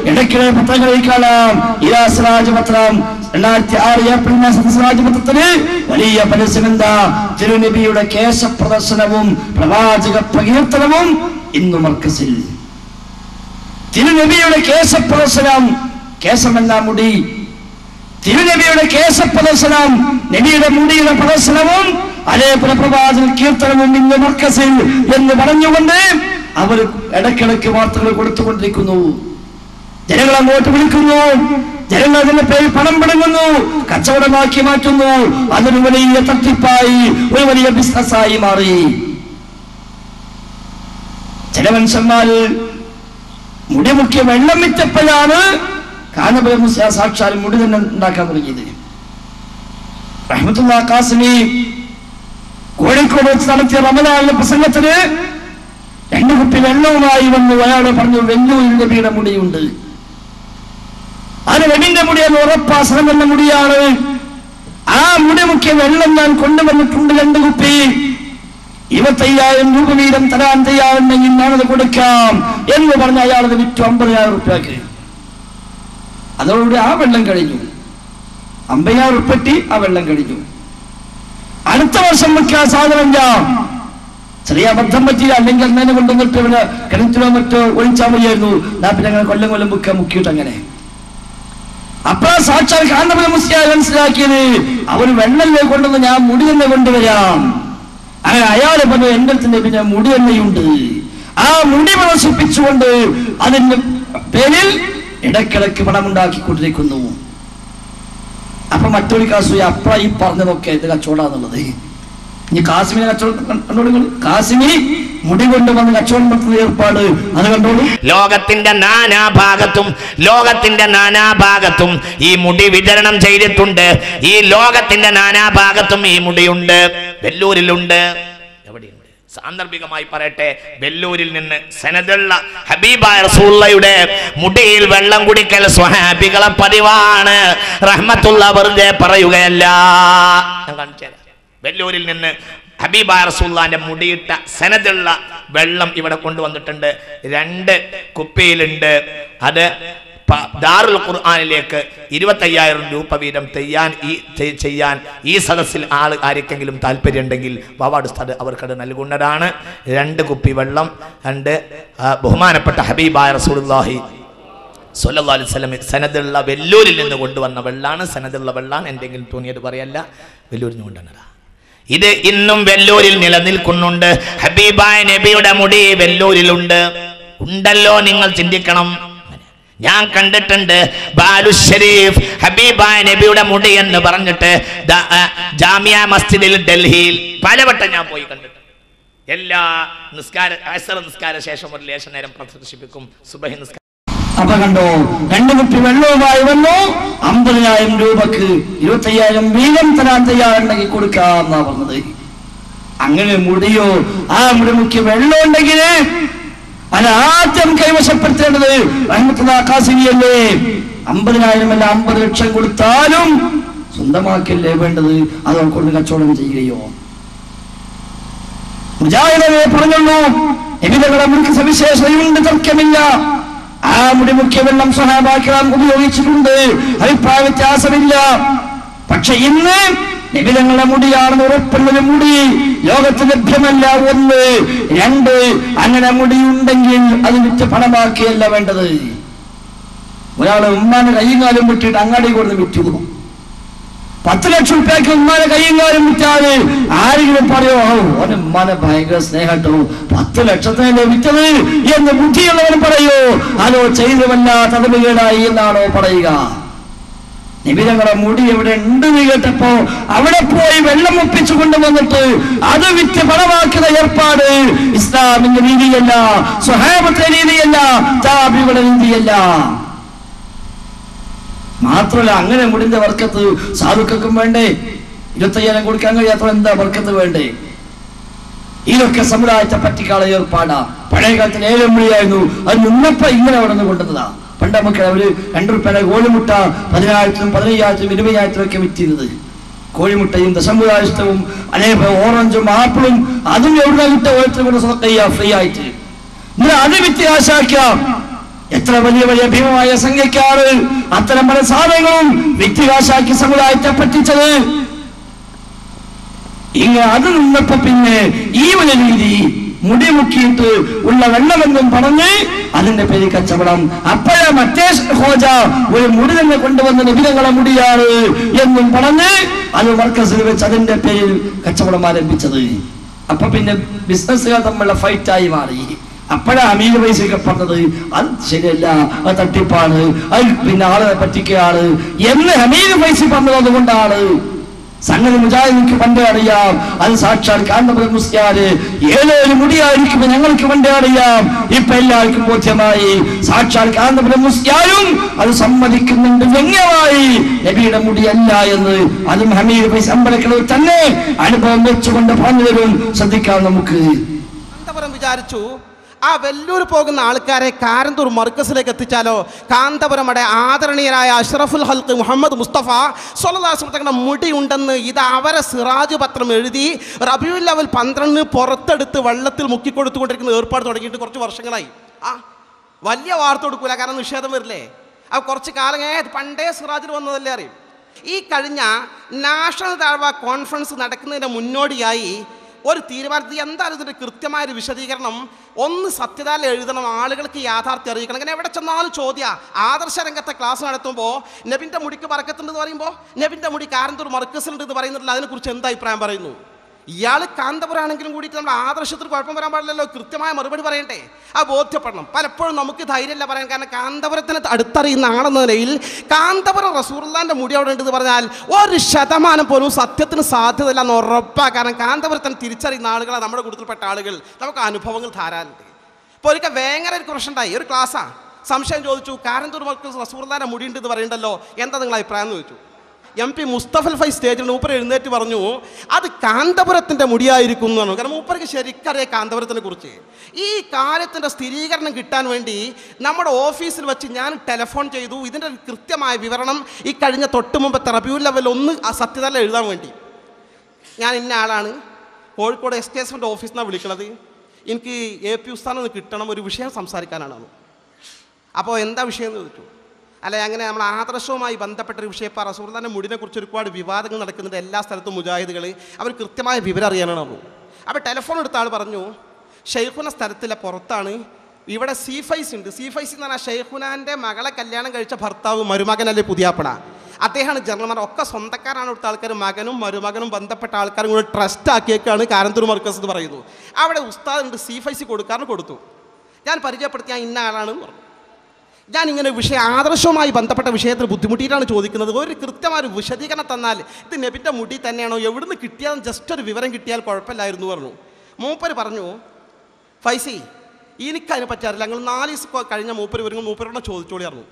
ഇടയ്ക്കിടെ പത്രങ്ങളിൽ കാണാം. ഇരാസ്രാജ് പത്രം രണ്ടായിരത്തി ആറ് ഏപ്രിൽ സിറാജ് പത്രത്തിന് വലിയ പരസ്യം എന്താ? തിരുനബിയുടെ കേശ പ്രദർശനവും പ്രവാചക പ്രകീർത്തനവും ഇന്ന് മർക്കസിൽ തിരുനബിയുടെ കേശ പ്രദർശനം കേശമെന്ന മുടി? തിരുനബിയുടെ കേശ പ്രദർശനം നബിയുടെ മുടിയുടെ പ്രദർശനവും അതേപോലെ പ്രവാചക കീർത്തനവും ഇന്ന് മർക്കസിൽ എന്ന് പറഞ്ഞുകൊണ്ട് അവർ ഇടയ്ക്കിടയ്ക്ക് വാർത്തകൾ കൊടുത്തുകൊണ്ടിരിക്കുന്നു. ജനങ്ങൾ അങ്ങോട്ട് വിളിക്കുന്നു. ജനങ്ങൾ അതിന്റെ പേരിൽ പണം പിടുങ്ങുന്നു കച്ചവടമാക്കി മാറ്റുന്നു. അതൊരു വലിയ തട്ടിപ്പായി ഒരു വലിയ ബിസിനസ്സായി മാറി. ചില മനുഷ്യന്മാർ മുടിമുക്കിയ വെള്ളം വിറ്റപ്പോഴാണ് കാനപുരം സാക്ഷാൽ മുടി തന്നെ ഉണ്ടാക്കാൻ തുടങ്ങിയത്. റഹ്മത്തുള്ള വെച്ച് നടത്തിയ റമദാനിലെ പ്രസംഗത്തിന് എന്റെ കുട്ടി വെള്ളവുമായി വന്നു അയാളെ പറഞ്ഞു വെല്ലൂരിൽ നബിയുടെ മുടിയുണ്ട്. അത് നബിന്റെ മുടിയെന്ന് ഉറപ്പാ ശ്രമന്റെ മുടിയാണ്. ആ മുടി മുക്കിയ വെള്ളം ഞാൻ കൊണ്ടുവന്നിട്ടുണ്ട് രണ്ട് കുപ്പി. ഇരുപത്തയ്യായിരം രൂപ വീതം തരാൻ തയ്യാറുണ്ടെങ്കിൽ ഞാനത് കൊടുക്കാം. എന്ന് പറഞ്ഞ അയാൾ അത് വിറ്റു അമ്പതിനായിരം റുപ്യാക്കി. അതോടുകൂടി ആ വെള്ളം കഴിഞ്ഞു. അമ്പതിനായിരം ഉറുപ്പറ്റി ആ വെള്ളം കഴിഞ്ഞു. അടുത്ത വർഷം വെക്കാൻ സാധനമില്ല ചെറിയ അബദ്ധം പറ്റിയ അല്ലെങ്കിൽ അന്നേനെ കൊണ്ടുവന്നിട്ട് ഇവിടെ കിണറ്റിലോ മറ്റോ ഒഴിച്ചാൽ മതിയായിരുന്നു ഞാൻ പിന്നെ അങ്ങനെ കൊല്ലം കൊല്ലം മുക്ക മുക്കിയിട്ട് അങ്ങനെ. അപ്പൊ സാക്ഷാൽ കാന്തപുരം മുസ്ലിയായി മനസ്സിലാക്കിയത്. അവർ വെള്ളല്ലേ കൊണ്ടുവന്ന് ഞാൻ മുടി തന്നെ കൊണ്ടുവരാം. അങ്ങനെ അയാൾ പറഞ്ഞു എന്റെ അടുത്തിന്റെ പിന്നെ മുടി തന്നെയുണ്ട്. ആ മുടി പ്രദർശിപ്പിച്ചുകൊണ്ട് അതിന്റെ പേരിൽ ഇടക്കിടക്ക് പണമുണ്ടാക്കിക്കൊണ്ടിരിക്കുന്നു അപ്പൊ മറ്റൊരു കാസു അപ്പ ഈ പറഞ്ഞതൊക്കെ ഇത് കച്ചവടാന്നുള്ളത്. ഇനി കാസിമിനെ കച്ചവടം. കാസിമി മുടി കൊണ്ടുവന്ന് കച്ചവടം നടത്തുന്ന ഏർപ്പാട്. അത് കണ്ടോളൂ. ലോകത്തിന്റെ നാനാഭാഗത്തും ലോകത്തിന്റെ നാനാഭാഗത്തും ഈ മുടി വിതരണം ചെയ്തിട്ടുണ്ട്. ഈ ലോകത്തിന്റെ നാനാഭാഗത്തും ഈ മുടിയുണ്ട്. വെല്ലൂരിലുണ്ട്. സാന്ദർഭികമായി പറയട്ടെ. വെല്ലൂരിൽ നിന്ന് സനദുള്ള ഹബീബായ റസൂള്ളയുടെ മുടിയിൽ വെള്ളം കുടിക്കൽ സ്വഹാബികളെ പതിവാണ്. റഹ്മത്തുള്ള വെറുതെ പറയുകയല്ല. വെല്ലൂരിൽ നിന്ന് ഹബീബായ റസൂള്ളാന്റെ മുടിയിട്ട സനദുള്ള വെള്ളം ഇവിടെ കൊണ്ടുവന്നിട്ടുണ്ട്. രണ്ട് കുപ്പിയിലുണ്ട്. അത് ദാറുൽ ഖുർആാനിലേക്ക് ഇരുപത്തയ്യായിരം രൂപ വീതം തെയ്യാൻ ഈ ചെയ്യാൻ ഈ സദസ്സിൽ ആൾ ആർക്കെങ്കിലും താല്പര്യമുണ്ടെങ്കിൽ വാവാട് സ്ഥലം അവർക്കത് നൽകുന്നതാണ്. രണ്ട് കുപ്പി വെള്ളം രണ്ട് ബഹുമാനപ്പെട്ട ഹബീബായ റസൂലുള്ളാഹി സല്ലല്ലാഹു അലൈഹി വസല്ലം സനദുള്ള വെല്ലൂരിൽ നിന്ന് കൊണ്ടുവന്ന വെള്ളാണ്. സനദുള്ള വെള്ളാണ്. എന്തെങ്കിലും തോന്നിയത് പറയല്ല. വെല്ലൂരിൽ നിന്ന് കൊണ്ടുവന്നതാ. ഇത് ഇന്നും വെല്ലൂരിൽ നിലനിൽക്കുന്നുണ്ട്. ഹബീബായ നബിയുടെ മുടി വെല്ലൂരിലുണ്ട്. ഉണ്ടല്ലോ നിങ്ങൾ ചിന്തിക്കണം. ഞാൻ കണ്ടിട്ടുണ്ട് ബാലു ഷരീഫ് ഹബീബായ നബിയുടെ മുടി എന്ന് പറഞ്ഞിട്ട് ജാമിയ മസ്ജിദിൽ ഡൽഹിയിൽ പലവട്ടം ഞാൻ പോയി കണ്ടിട്ടുണ്ട്. എല്ലാ നിസ്കാര അസർ നിസ്കാര ശേഷം ഒരു ലേശ നേരം പ്രദർശിപ്പിക്കും. സുബഹി നിസ്കാര. അപ്പൊ കണ്ടോ രണ്ടു കുപ്പി വെള്ളവുമായി വന്നു. അമ്പതിനായിരം രൂപക്ക് ഇരുപത്തയ്യായിരം വീതം തരാൻ തയ്യാറുണ്ടെങ്കിൽ കൊടുക്കാന്നാ പറഞ്ഞത്. അങ്ങനെ മുടിയോ ആ മുടി മുഖ്യ വെള്ളം ഉണ്ടെങ്കിൽ അത് ആദ്യം കൈവശപ്പെടുത്തേണ്ടത് അഹമ്മദ്സിനിയല്ലേ അമ്പതിനായിരം അല്ല അമ്പത് ലക്ഷം കൊടുത്താലും സ്വന്തമാക്കിയല്ലേ വേണ്ടത്? അത് കൊണ്ട് കച്ചവടം ചെയ്യുകയോ? മുജാഹിദനെ പറഞ്ഞുള്ളൂ എവിധങ്ങളെ മുഴുക്ക് സവിശേഷതയുണ്ട് തർക്കമില്ല. ആ മുടി മുഖ്യ വെള്ളം സഹാബാക്കിറാം ഉപയോഗിച്ചിട്ടുണ്ട്. അഭിപ്രായ വ്യത്യാസമില്ല. പക്ഷെ ഇന്ന് നിബിധങ്ങളുടെ മുടിയാണെന്ന് ഉറപ്പുള്ളൊരു മുടി. ലോകത്ത് ലഭ്യമല്ല ഒന്ന്. രണ്ട്. അങ്ങനെ മുടിയുണ്ടെങ്കിൽ അത് വിറ്റ് പണമാക്കിയല്ല വേണ്ടത്. ഒരാളെ ഉമ്മാനെ കൈയും കാലും വിട്ടിട്ട് അങ്ങാടി കൊടുത്ത് വിറ്റു. പത്ത് ലക്ഷം രൂപയ്ക്ക് ഉമ്മാനെ കൈയും കാലും വിറ്റാൽ ആരെങ്കിലും പറയോ "ഓ, ഓന് ഉമ്മാനെ ഭയങ്കര സ്നേഹട്ടോ. പത്ത് ലക്ഷത്തിനല്ലേ വിറ്റത്? എന്ന് ബുദ്ധിയുള്ളവൻ പറയോ അതോ ചെയ്തുവല്ല തടവുകേടായി എന്നാണോ പറയുക. നിബിതങ്ങളെ മുടി എവിടെ ഉണ്ട് എന്ന് കേട്ടപ്പോ അവിടെ പോയി വെള്ളം ഒപ്പിച്ചു കൊണ്ടുവന്നിട്ട് അത് വിറ്റ് പണമാക്കുന്ന ഏർപ്പാട്. ഇസ്ലാമിന്റെ രീതിയല്ല സ്വഹാബത്തെ രീതിയല്ല താബിയുടെ രീതിയല്ല. മാത്രമല്ല അങ്ങനെ മുടിന്റെ വർക്കത്ത് സാധുക്കൾക്കും വേണ്ടേ? ഇരുപത്തയ്യായിരം കൊടുക്കാൻ കഴിയാത്ത എന്താ വർക്കത്ത് വേണ്ടേ? ഇതൊക്കെ സമുദായത്തെ പറ്റിക്കാളെ ഏർപ്പാടാ. പഴയ ഏഴ് മണിയായിരുന്നു അത് നിന്നപ്പോ ഇങ്ങനെ അവിടെ നിന്ന് കൊണ്ടുവന്നതാ. പണ്ട് നമുക്ക് അവർ രണ്ടു റുപ്യ കോഴിമുട്ട പതിനായിരത്തിലും പതിനയ്യായിരത്തിലും ഇരുപതിനായിരത്തിലും ഒക്കെ വിറ്റിരുന്നത്. കോഴിമുട്ടയും ദശമ്പുരാഷ്ടവും അനേക ഓറഞ്ചും ആപ്പിളും അതും എവിടെ കിട്ട ഓരോരുത്തരും കൂടെ ഫ്രീ ആയിട്ട്. നിങ്ങൾ അത് എത്ര വലിയ വലിയ ഭീമമായ സംഖ്യക്കാറ് അത്തരം പല സാധനങ്ങളും വിറ്റ് കാശാക്കി സമുദായത്തെ പറ്റിച്ചത്. ഇങ്ങനെ അത് നിന്നപ്പോ പിന്നെ ഈ ഒരു രീതി മുടി മുക്കിയിട്ട് ഉള്ള വെള്ളമെന്നും പറഞ്ഞ് അതിന്റെ പേര് കച്ചവടം. അപ്പോഴേ മറ്റേ ഹോജ ഒരു മുടി തന്നെ കൊണ്ടുവന്ന നിബിധങ്ങളെ മുടിയാണ് എന്നും പറഞ്ഞ് അത് വർക്കസിൽ വെച്ച് അതിന്റെ പേരിൽ കച്ചവടം ആരംഭിച്ചത്. അപ്പൊ പിന്നെ ബിസിനസ്സുകാർ തമ്മിലുള്ള ഫൈറ്റായി മാറി. അപ്പോഴാ അമീർ പൈസയൊക്കെ പറഞ്ഞത് അത് ശരിയല്ല അത് തട്ടിപ്പാണ് അത് പിന്നെ ആളെ പറ്റിക്കുകയാണ് എന്ന് അമീർ പൈസ പറഞ്ഞത് അതുകൊണ്ടാണ്. സംഗതി മുജാഹിദിക്ക് പണ്ടേ അറിയാം. അത് സാക്ഷാൽ കാന്തപുരം മുസ്ലിയാര് ഏതൊരു മുടിയായിരിക്കും ഞങ്ങൾക്ക് പണ്ടേ അറിയാം. ഇപ്പൊ എല്ലാവർക്കും ബോധ്യമായി. സാക്ഷാൽ കാന്തപുരം മുസ്ലിയാരും അത് സമ്മതിക്കുന്നുണ്ട് വ്യംഗ്യമായി. നബിയുടെ മുടിയല്ല എന്ന്. അതും ഹമീദ് പൈസ അമ്പലക്കളവ് തന്നെ അനുഭവം വെച്ചുകൊണ്ട് പറഞ്ഞു തരും. ശ്രദ്ധിക്കാം നമുക്ക്. വിചാരിച്ചു ആ വെല്ലൂർ പോകുന്ന ആൾക്കാരെ കാരന്തൂർ മർക്കസിലേക്ക് എത്തിച്ചാലോ? കാന്തപുരമടെ ആദരണീയരായ അഷ്റഫുൽ ഹൽക്ക് മുഹമ്മദ് മുസ്തഫ സൊലദാസ് തങ്ങളുടെ മുടി ഉണ്ടെന്ന് ഇത് അവരെ സിറാജ് പത്രം എഴുതി റബിയുൽ ലെവൽ പന്ത്രണ്ട് പുറത്തെടുത്ത് വെള്ളത്തിൽ മുക്കിക്കൊടുത്തുകൊണ്ടിരിക്കുന്ന ഏർപ്പാട് തുടങ്ങിയിട്ട് കുറച്ച് വർഷങ്ങളായി. ആ വലിയ വാർത്ത കൊടുക്കൂല കാരണം നിഷേധം വരില്ലേ? ആ കുറച്ച് കാലം പണ്ടേ സിറാജിൽ വന്നതല്ലേ അറിയും. ഈ കഴിഞ്ഞ നാഷണൽ താഴ്വ കോൺഫറൻസ് നടക്കുന്നതിന്റെ മുന്നോടിയായി ഒരു തീരുമാനത്തിൽ എന്തായാലും ഇതിന്റെ കൃത്യമായൊരു വിശദീകരണം ഒന്ന് സത്യതാൽ എഴുതണം ആളുകൾക്ക് യാഥാർത്ഥ്യം അറിയിക്കണം. അങ്ങനെ എവിടെ ചെന്നാലും ചോദ്യ. ആദർശ രംഗത്തെ ക്ലാസ് നടത്തുമ്പോൾ നബിന്റെ മുടിക്ക് പറക്കത്തുണ്ടെന്ന് പറയുമ്പോൾ നബിന്റെ മുടി കാരന്തൂർ മർക്കസിലുണ്ട് എന്ന് പറയുന്നില്ല അതിനെക്കുറിച്ച് എന്താ അഭിപ്രായം പറയുന്നു? ഇയാൾ കാന്തപുരാണെങ്കിലും കൂടിയിട്ട് നമ്മുടെ ആദർശത്തിൽ കുഴപ്പം വരാൻ പാടില്ലല്ലോ. കൃത്യമായ മറുപടി പറയണ്ടേ? ആ ബോധ്യപ്പെടണം. പലപ്പോഴും നമുക്ക് ധൈര്യമില്ല പറയാൻ. കാരണം കാന്തപുരത്തിന് അടുത്തറിയുന്ന ആളെന്ന നിലയിൽ കാന്തപുരം റസൂർലാന്റെ മുടി അവിടെ ഉണ്ടെന്ന് പറഞ്ഞാൽ ഒരു ശതമാനം പോലും സത്യത്തിന് സാധ്യതയില്ല എന്ന് ഉറപ്പാണ് കാരണം കാന്തപുരത്തിന് തിരിച്ചറിയുന്ന ആളുകളാണ് നമ്മുടെ കൂട്ടത്തിൽപ്പെട്ട ആളുകൾ. നമുക്ക് അനുഭവങ്ങൾ ധാരാളമുണ്ട് ഇപ്പോൾ ഒരിക്കൽ വേങ്ങര ഒരു പ്രശ്നമുണ്ടായി. ഒരു ക്ലാസ്സാണ് സംശയം ചോദിച്ചു കാരന്തൂർ മക്കൾ റസൂർലാന്റെ മുടി ഉണ്ടെന്ന് പറയണ്ടല്ലോ? എന്താ നിങ്ങളുടെ അഭിപ്രായം? എന്ന് ചോദിച്ചു. എം പി മുസ്തഫൽ ഫൈ സ്റ്റേജിൽ മൂപ്പർ എഴുന്നേറ്റ് പറഞ്ഞു അത് കാന്തപുരത്തിന്റെ മുടിയായിരിക്കും എന്ന് പറഞ്ഞു. കാരണം മൂപ്പർക്ക് ശരിക്കറിയാം കാന്തപുരത്തിനെ കുറിച്ച്. ഈ കാര്യത്തിന്റെ സ്ഥിരീകരണം കിട്ടാൻ വേണ്ടി നമ്മുടെ ഓഫീസിൽ വെച്ച് ഞാൻ ടെലിഫോൺ ചെയ്തു. ഇതിന്റെ കൃത്യമായ വിവരണം ഈ കഴിഞ്ഞ തൊട്ട് മുമ്പത്തെ റബ്യൂ ലെവൽ ഒന്ന് ആ സത്യതല എഴുതാൻ വേണ്ടി. ഞാൻ ഇന്ന ആളാണ്. കോഴിക്കോട് എസ് കെ എസിന്റെ ഓഫീസിൽ നിന്നാണ് വിളിക്കുന്നത് എനിക്ക് എ പി ഉസ്ഥാനം ഒന്ന് കിട്ടണം ഒരു വിഷയം സംസാരിക്കാനാണ്. അപ്പോൾ എന്താ വിഷയം എന്ന് ചോദിച്ചു? അല്ലെ അങ്ങനെ നമ്മൾ ആദർശവുമായി ബന്ധപ്പെട്ട ഒരു വിഷയം പറ സുഹൃത്തിന്റെ മുടിനെ കുറിച്ച് ഒരുപാട് വിവാദങ്ങൾ നടക്കുന്നുണ്ട് എല്ലാ സ്ഥലത്തും മുജാഹിദുകൾ. അവർ കൃത്യമായ വിവരം അറിയാനാണ് അപ്പോൾ അപ്പോൾ ടെലിഫോൺ എടുത്ത ആൾ പറഞ്ഞു ഷെയ്ഖുന സ്ഥലത്തിലെ പുറത്താണ്. ഇവിടെ സീഫൈസ് ഉണ്ട്. സീഫൈസ് എന്ന് പറഞ്ഞാൽ ഷെയ്ഖുനാന്റെ മകളെ കല്യാണം കഴിച്ച ഭർത്താവ് മരുമകനല്ലേ പുതിയാപ്പട അദ്ദേഹമാണ് ജനറൽമാർ ഒക്കെ സ്വന്തക്കാരാണ് ഇവിടുത്തെ ആൾക്കാർ. മകനും മരുമകനും ബന്ധപ്പെട്ട ആൾക്കാരും കൂടെ ട്രസ്റ്റ് ആക്കിയേക്കാണ് കാരന്തൂർ മർക്കസ് എന്ന് പറയുന്നു അവിടെ ഉസ്താദ് ഉണ്ട് സി കൊടുക്കാറ് കൊടുത്തു. ഞാൻ പരിചയപ്പെടുത്തിയ ഇന്ന ആളാണ് പറഞ്ഞു. ഞാൻ ഇങ്ങനെ വിഷയം ആദർശവുമായി ബന്ധപ്പെട്ട വിഷയത്തിൽ ബുദ്ധിമുട്ടിയിട്ടാണ് ചോദിക്കുന്നത്. ഒരു കൃത്യമായ വിശദീകരണം തന്നാൽ ഇത് നബിന്റെ മുടി തന്നെയാണോ? എവിടുന്ന് കിട്ടിയാൽ ജസ്റ്റ് ഒരു വിവരം കിട്ടിയാൽ കുഴപ്പമില്ലായിരുന്നു പറഞ്ഞു. മൂപ്പര് പറഞ്ഞു ഫൈസി എനിക്കതിനെ പറ്റാറില്ല ഞങ്ങൾ നാല് ദിവസം കഴിഞ്ഞ മൂപ്പര് വരുമ്പോൾ മൂപ്പരോട് ചോദിച്ചോളി പറഞ്ഞു.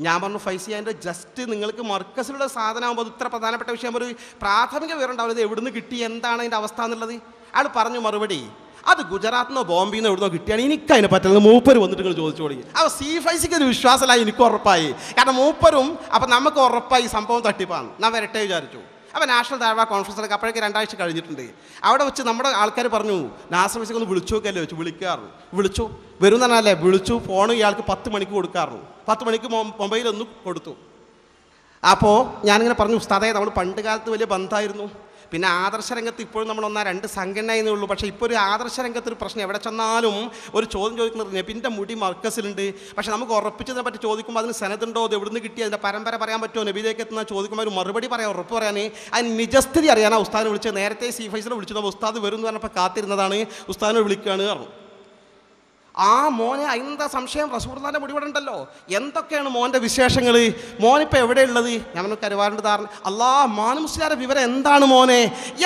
ഞാൻ പറഞ്ഞു ഫൈസി അതിന്റെ ജസ്റ്റ് നിങ്ങൾക്ക് മർക്കസിലുള്ള സാധനമാകുമ്പോൾ ഇത്ര പ്രധാനപ്പെട്ട വിഷയം. ഒരു പ്രാഥമിക വിവരം ഉണ്ടാവില്ല. ഇത് എവിടുന്ന് കിട്ടി? എന്താണ് അതിന്റെ അവസ്ഥ എന്നുള്ളത്? അയാൾ പറഞ്ഞു മറുപടി അത് ഗുജറാത്ത് നിന്നോ ബോംബെയിൽ നിന്ന് എവിടുന്നോ കിട്ടിയാണ്. എനിക്ക് അതിനെ പറ്റുന്നത് മൂപ്പർ വന്നിട്ട് നിങ്ങൾ ചോദിച്ചു തുടങ്ങി. അപ്പോൾ സി ഫൈസിക്ക് ഒരു വിശ്വാസമായി എനിക്ക് ഉറപ്പായി. കാരണം മൂപ്പരും അപ്പം നമുക്ക് ഉറപ്പായി സംഭവം തട്ടിപ്പാണ്. ഞാൻ വരട്ടെ വിചാരിച്ചു. അപ്പോൾ നാഷണൽ താഴ്വ കോൺഫറൻസിലൊക്കെ അപ്പോഴേക്ക് രണ്ടാഴ്ച കഴിഞ്ഞിട്ടുണ്ട്. അവിടെ വെച്ച് നമ്മുടെ ആൾക്കാർ പറഞ്ഞു നാഷണൽ ഫൈസിക്ക് ഒന്ന് വിളിച്ചു നോക്കല്ലേ വെച്ചു വിളിക്കാറു. വിളിച്ചു. വരും എന്ന് പറഞ്ഞാലേ വിളിച്ചു. ഫോൺ ഇയാൾക്ക് പത്ത് മണിക്ക് കൊടുക്കാറു പത്ത് മണിക്ക് മൊബൈലൊന്നും കൊടുത്തു. അപ്പോൾ ഞാനിങ്ങനെ പറഞ്ഞു ഉസ്താദേ നമ്മൾ പണ്ട് കാലത്ത് വലിയ ബന്ധമായിരുന്നു പിന്നെ ആദർശ രംഗത്ത് ഇപ്പോഴും നമ്മൾ ഒന്നാ രണ്ട് സംഘടനയെന്നേ ഉള്ളൂ. പക്ഷേ ഇപ്പോൾ ഒരു ആദർശ രംഗത്ത് ഒരു പ്രശ്നം എവിടെ ചെന്നാലും ഒരു ചോദ്യം ചോദിക്കുന്നത് നബിന്റെ മുടി മർക്കസിലുണ്ട്. പക്ഷേ നമുക്ക് ഉറപ്പിച്ചതിനെ പറ്റി ചോദിക്കുമ്പോൾ അതിന് സനതുണ്ടോ അത് എവിടുന്ന് കിട്ടി അതിന്റെ പരമ്പര പറയാൻ പറ്റുമോ നബിയിലേക്ക് എത്തുന്ന ചോദിക്കുമ്പോൾ ഒരു മറുപടി പറയാൻ ഉറപ്പ് പറയാൻ അതിന് നിജസ്ഥിതി അറിയാനാ ഉസ്താദിനെ വിളിച്ചത്. നേരത്തെ സി ഫൈസിനെ വിളിച്ചത് ഉസ്താദ് വരും എന്ന് പറഞ്ഞപ്പോൾ കാത്തിരുന്നതാണ് ഉസ്താദിനെ വിളിക്കുകയാണ് പറഞ്ഞു. ആ മോനെ എന്താ സംശയം? റസൂർദാന്റെ മുടിവിടണ്ടല്ലോ എന്തൊക്കെയാണ് മോന്റെ വിശേഷങ്ങൾ മോനിപ്പോൾ എവിടെയുള്ളത്? ഞാൻ കരുവാറുണ്ട് ധാരണ അല്ലാ മാനു മുസ്ലിയാരെ വിവരം എന്താണ് മോനെ?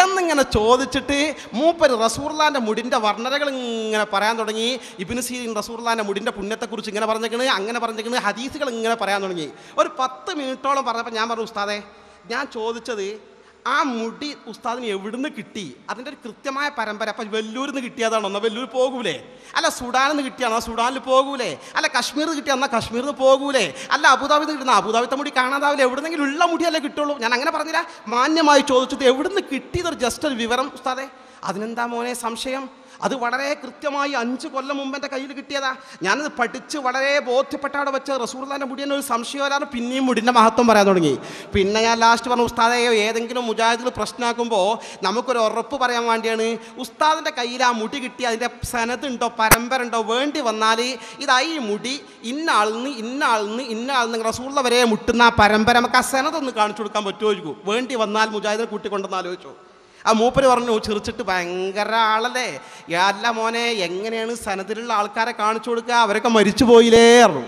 എന്നിങ്ങനെ ചോദിച്ചിട്ട് മൂപ്പര് റസൂർലാന്റെ മുടിന്റെ വർണനകൾ ഇങ്ങനെ പറയാൻ തുടങ്ങി. ഇബിന് സീൻ റസൂർലാന്റെ മുടിന്റെ പുണ്യത്തെക്കുറിച്ച് ഇങ്ങനെ പറഞ്ഞേക്കണ് അങ്ങനെ പറഞ്ഞേക്കണ് ഹദീസുകൾ ഇങ്ങനെ പറയാൻ തുടങ്ങി. ഒരു പത്ത് മിനിറ്റോളം പറഞ്ഞപ്പോൾ ഞാൻ പറഞ്ഞു ഉസ്താദേ ഞാൻ ചോദിച്ചത് ആ മുടി ഉസ്താദിന് എവിടുന്ന് കിട്ടി? അതിന്റെ ഒരു കൃത്യമായ പരമ്പര. അപ്പം വെല്ലൂരിൽ നിന്ന് കിട്ടിയതാണോ എന്നാൽ വെല്ലൂർ പോകൂലേ? അല്ല സുഡാനിൽ നിന്ന് കിട്ടിയാണോ? സുഡാനിൽ പോകൂലേ? അല്ല കശ്മീരിൽ നിന്ന് കിട്ടിയാൽ എന്നാൽ കശ്മീരിൽ നിന്ന് പോകൂലേ? അല്ല അബുദാബിയിൽ നിന്ന് കിട്ടുന്ന അബുദാബിത്തെ മുടി കാണാതാവില്ല. എവിടെന്നെങ്കിലും ഉള്ള മുടിയല്ലേ കിട്ടുള്ളൂ. ഞാൻ അങ്ങനെ പറഞ്ഞില്ല. മാന്യമായി ചോദിച്ചത് എവിടുന്ന് കിട്ടിയതൊരു ജസ്റ്റ് ഒരു വിവരം ഉസ്താദെ? അതിനെന്താ മോനെ സംശയം? അത് വളരെ കൃത്യമായി അഞ്ച് കൊല്ലം മുമ്പ് എന്റെ കയ്യിൽ കിട്ടിയതാ. ഞാനത് പഠിച്ച് വളരെ ബോധ്യപ്പെട്ട അവിടെ വെച്ച് റസൂർദാന്റെ മുടിയെന്ന് ഒരു സംശയം സംശയമില്ലാതെ പിന്നെയും മുടിന്റെ മഹത്വം പറയാൻ തുടങ്ങി. പിന്നെ ഞാൻ ലാസ്റ്റ് പറഞ്ഞു ഉസ്താദയോ ഏതെങ്കിലും മുജാഹിദിൽ പ്രശ്നമാക്കുമ്പോൾ നമുക്കൊരു ഉറപ്പ് പറയാൻ വേണ്ടിയാണ്. ഉസ്താദിന്റെ കയ്യിൽ ആ മുടി കിട്ടി അതിന്റെ സനതുണ്ടോ പരമ്പര ഉണ്ടോ വേണ്ടി വന്നാൽ ഇതായി മുടി ഇന്ന ആളിന്ന് ഇന്ന ആളിന്ന് ഇന്ന ആളിന്ന് റസൂർദ വരെ മുട്ടുന്ന ആ പരമ്പര നമുക്ക് ആ സനതൊന്ന് കാണിച്ചു കൊടുക്കാൻ പറ്റുമോ വേണ്ടി വന്നാൽ മുജാഹിദിനെ കൂട്ടിക്കൊണ്ടെന്ന് ആലോചിച്ചു. ആ മൂപ്പര് പറഞ്ഞു ചിരിച്ചിട്ട് ഭയങ്കര ആളല്ലേ? അല്ല മോനെ എങ്ങനെയാണ് സനത്തിലുള്ള ആൾക്കാരെ കാണിച്ചു കൊടുക്കുക? അവരൊക്കെ മരിച്ചു പോയില്ലേ പറഞ്ഞു.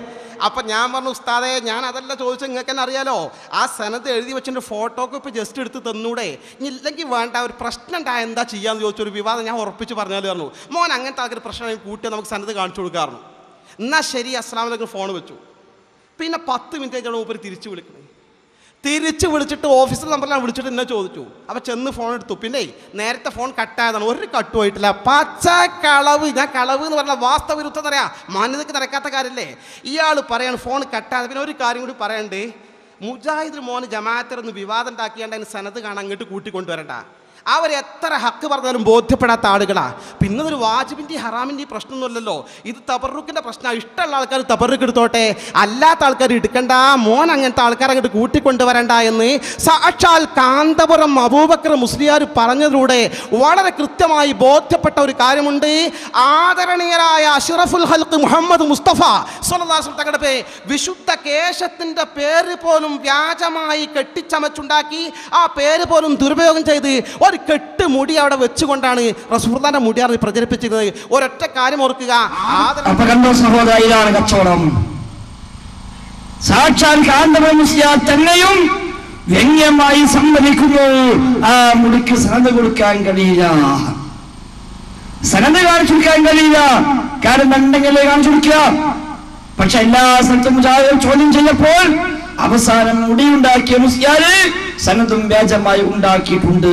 അപ്പം ഞാൻ പറഞ്ഞു ഉസ്താദേ ഞാൻ അതല്ല ചോദിച്ചത് നിങ്ങൾക്ക് തന്നെ അറിയാലോ. ആ സനത്ത് എഴുതി വെച്ചിട്ട് ഫോട്ടോ ഇപ്പോൾ ജസ്റ്റ് എടുത്ത് തന്നൂടെ. ഇല്ലെങ്കിൽ വേണ്ട ഒരു പ്രശ്നം ഉണ്ടായ എന്താ ചെയ്യാന്ന് ചോദിച്ചു ഒരു വിവാദം ഞാൻ ഉറപ്പിച്ച് പറഞ്ഞാൽ പറഞ്ഞു. മോൻ അങ്ങനത്തെ ആൾക്കൊരു പ്രശ്നം കൂട്ടി നമുക്ക് സനത്ത് കാണിച്ചു കൊടുക്കാറുണ്ട് എന്നാൽ ശരി അസ്ലാമിലേക്ക് ഫോൺ വെച്ചു. പിന്നെ പത്ത് മിനിറ്റ് കഴിഞ്ഞാണ് മൂപ്പര് തിരിച്ചു വിളിക്കുന്നത്. തിരിച്ച് വിളിച്ചിട്ട് ഓഫീസിൽ നമ്പറിലാണ് വിളിച്ചിട്ട് എന്നെ ചോദിച്ചു. അപ്പോൾ ചെന്ന് ഫോൺ എടുത്തു. പിന്നെ നേരത്തെ ഫോൺ കട്ടായതാണ് ഒരു കട്ട് പോയിട്ടില്ല പച്ച കളവ്. ഞാൻ കളവ് എന്ന് പറഞ്ഞാൽ വാസ്തവിരുദ്ധം എന്നറിയാം മാന്യതയ്ക്ക് നടക്കാത്ത കാര്യമല്ലേ ഇയാൾ പറയാണ് ഫോൺ കട്ടായത് പിന്നെ ഒരു കാര്യം കൂടി പറയണ്ടേ. മുജാഹിദ് മോന് ജമാഅത്തിറന്ന് വിവാദം ഉണ്ടാക്കിയാണ്ട് അതിന് സനത് കാണാൻ അങ്ങോട്ട് കൂട്ടിക്കൊണ്ടുവരണ്ട. അവർ എത്ര ഹക്ക് പറഞ്ഞാലും ബോധ്യപ്പെടാത്ത ആളുകളാണ് പിന്നെ ഒരു വാജിബിന്റെ ഹറാമിന്റെ പ്രശ്നമൊന്നുമല്ലല്ലോ. ഇത് തബറുക്കിന്റെ പ്രശ്നമാണ് ഇഷ്ടമുള്ള ആൾക്കാർ തബറുക്ക് എടുത്തോട്ടെ. അല്ലാത്ത ആൾക്കാർ എടുക്കണ്ട. മോൻ അങ്ങനത്തെ ആൾക്കാർ അങ്ങോട്ട് കൂട്ടിക്കൊണ്ടുവരണ്ട എന്ന് സാക്ഷാൽ കാന്തപുരം അബൂബക്കർ മുസ്ലിയാർ പറഞ്ഞതിലൂടെ വളരെ കൃത്യമായി ബോധ്യപ്പെട്ട ഒരു കാര്യമുണ്ട്. ആദരണീയരായ അഷറഫുൽ ഹൽക്ക് മുഹമ്മദ് മുസ്തഫ സ്വലാസം തങ്ങളുടെ വിശുദ്ധ കേശത്തിന്റെ പേര് പോലും വ്യാജമായി കെട്ടിച്ചമച്ചുണ്ടാക്കി ആ പേര് പോലും ദുരുപയോഗം ചെയ്ത് ഒരു കെട്ട് മുടി അവിടെ വെച്ചുകൊണ്ടാണ് റസൂർദാന്റെ മുടിയാണ് പ്രചരിപ്പിച്ചിരുന്നത്. ഒരൊറ്റ കാര്യം ഓർക്കുക. കച്ചവടം. സാക്ഷാൽ തന്നെയും വ്യംഗ്യമായി സമ്മതിക്കുന്നു. ആ മുടിക്ക് സനത കൊടുക്കാൻ കഴിയില്ല. സനത കാണിച്ചു കൊടുക്കാൻ കഴിയില്ല. കാരണം ഉണ്ടെങ്കിലേ കാണിച്ചു കൊടുക്കുക. പക്ഷെ എല്ലാ സ്ഥലത്തും മുജാഹിദും ചോദ്യം ചെയ്തപ്പോൾ അവസാനം മുടിയുണ്ടാക്കിയ മുസ്ലിയാര് സനതും വ്യാജമായി ഉണ്ടാക്കിയിട്ടുണ്ട്.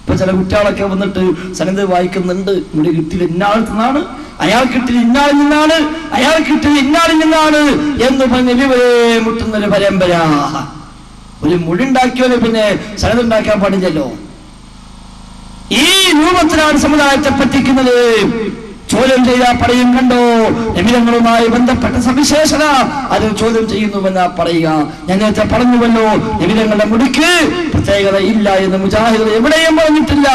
ഇപ്പൊ ചില കുട്ടികളൊക്കെ വന്നിട്ട് സനത് വായിക്കുന്നുണ്ട്. മുടി കിട്ടിയത് ഇന്നാളിൽ നിന്നാണ്. അയാൾ കിട്ടിയത് ഇന്നാളിൽ നിന്നാണ്. അയാൾ കിട്ടിയത് ഇന്നാളിൽ നിന്നാണ് എന്ന് പറഞ്ഞ് വിവരേ മുട്ടുന്നൊരു പരമ്പര. ഒരു മുടി ഉണ്ടാക്കിയവരെ പിന്നെ സനത് ഉണ്ടാക്കാൻ പാടില്ലല്ലോ. ഈ രൂപത്തിലാണ് സമുദായത്തെ പറ്റിക്കുന്നത്. ചോദ്യം ചെയ്താൽ പറയും കണ്ടോ? നിമിതങ്ങളുമായി ബന്ധപ്പെട്ട സവിശേഷത അത് ചോദ്യം ചെയ്യുന്നുവെന്ന് പറയുക. ഞാൻ നേരത്തെ പറഞ്ഞുവല്ലോ നിമിതങ്ങളുടെ മുടിക്ക് പ്രത്യേകത ഇല്ല എന്ന് മുജാഹിദ് എവിടെയും പറഞ്ഞിട്ടില്ല.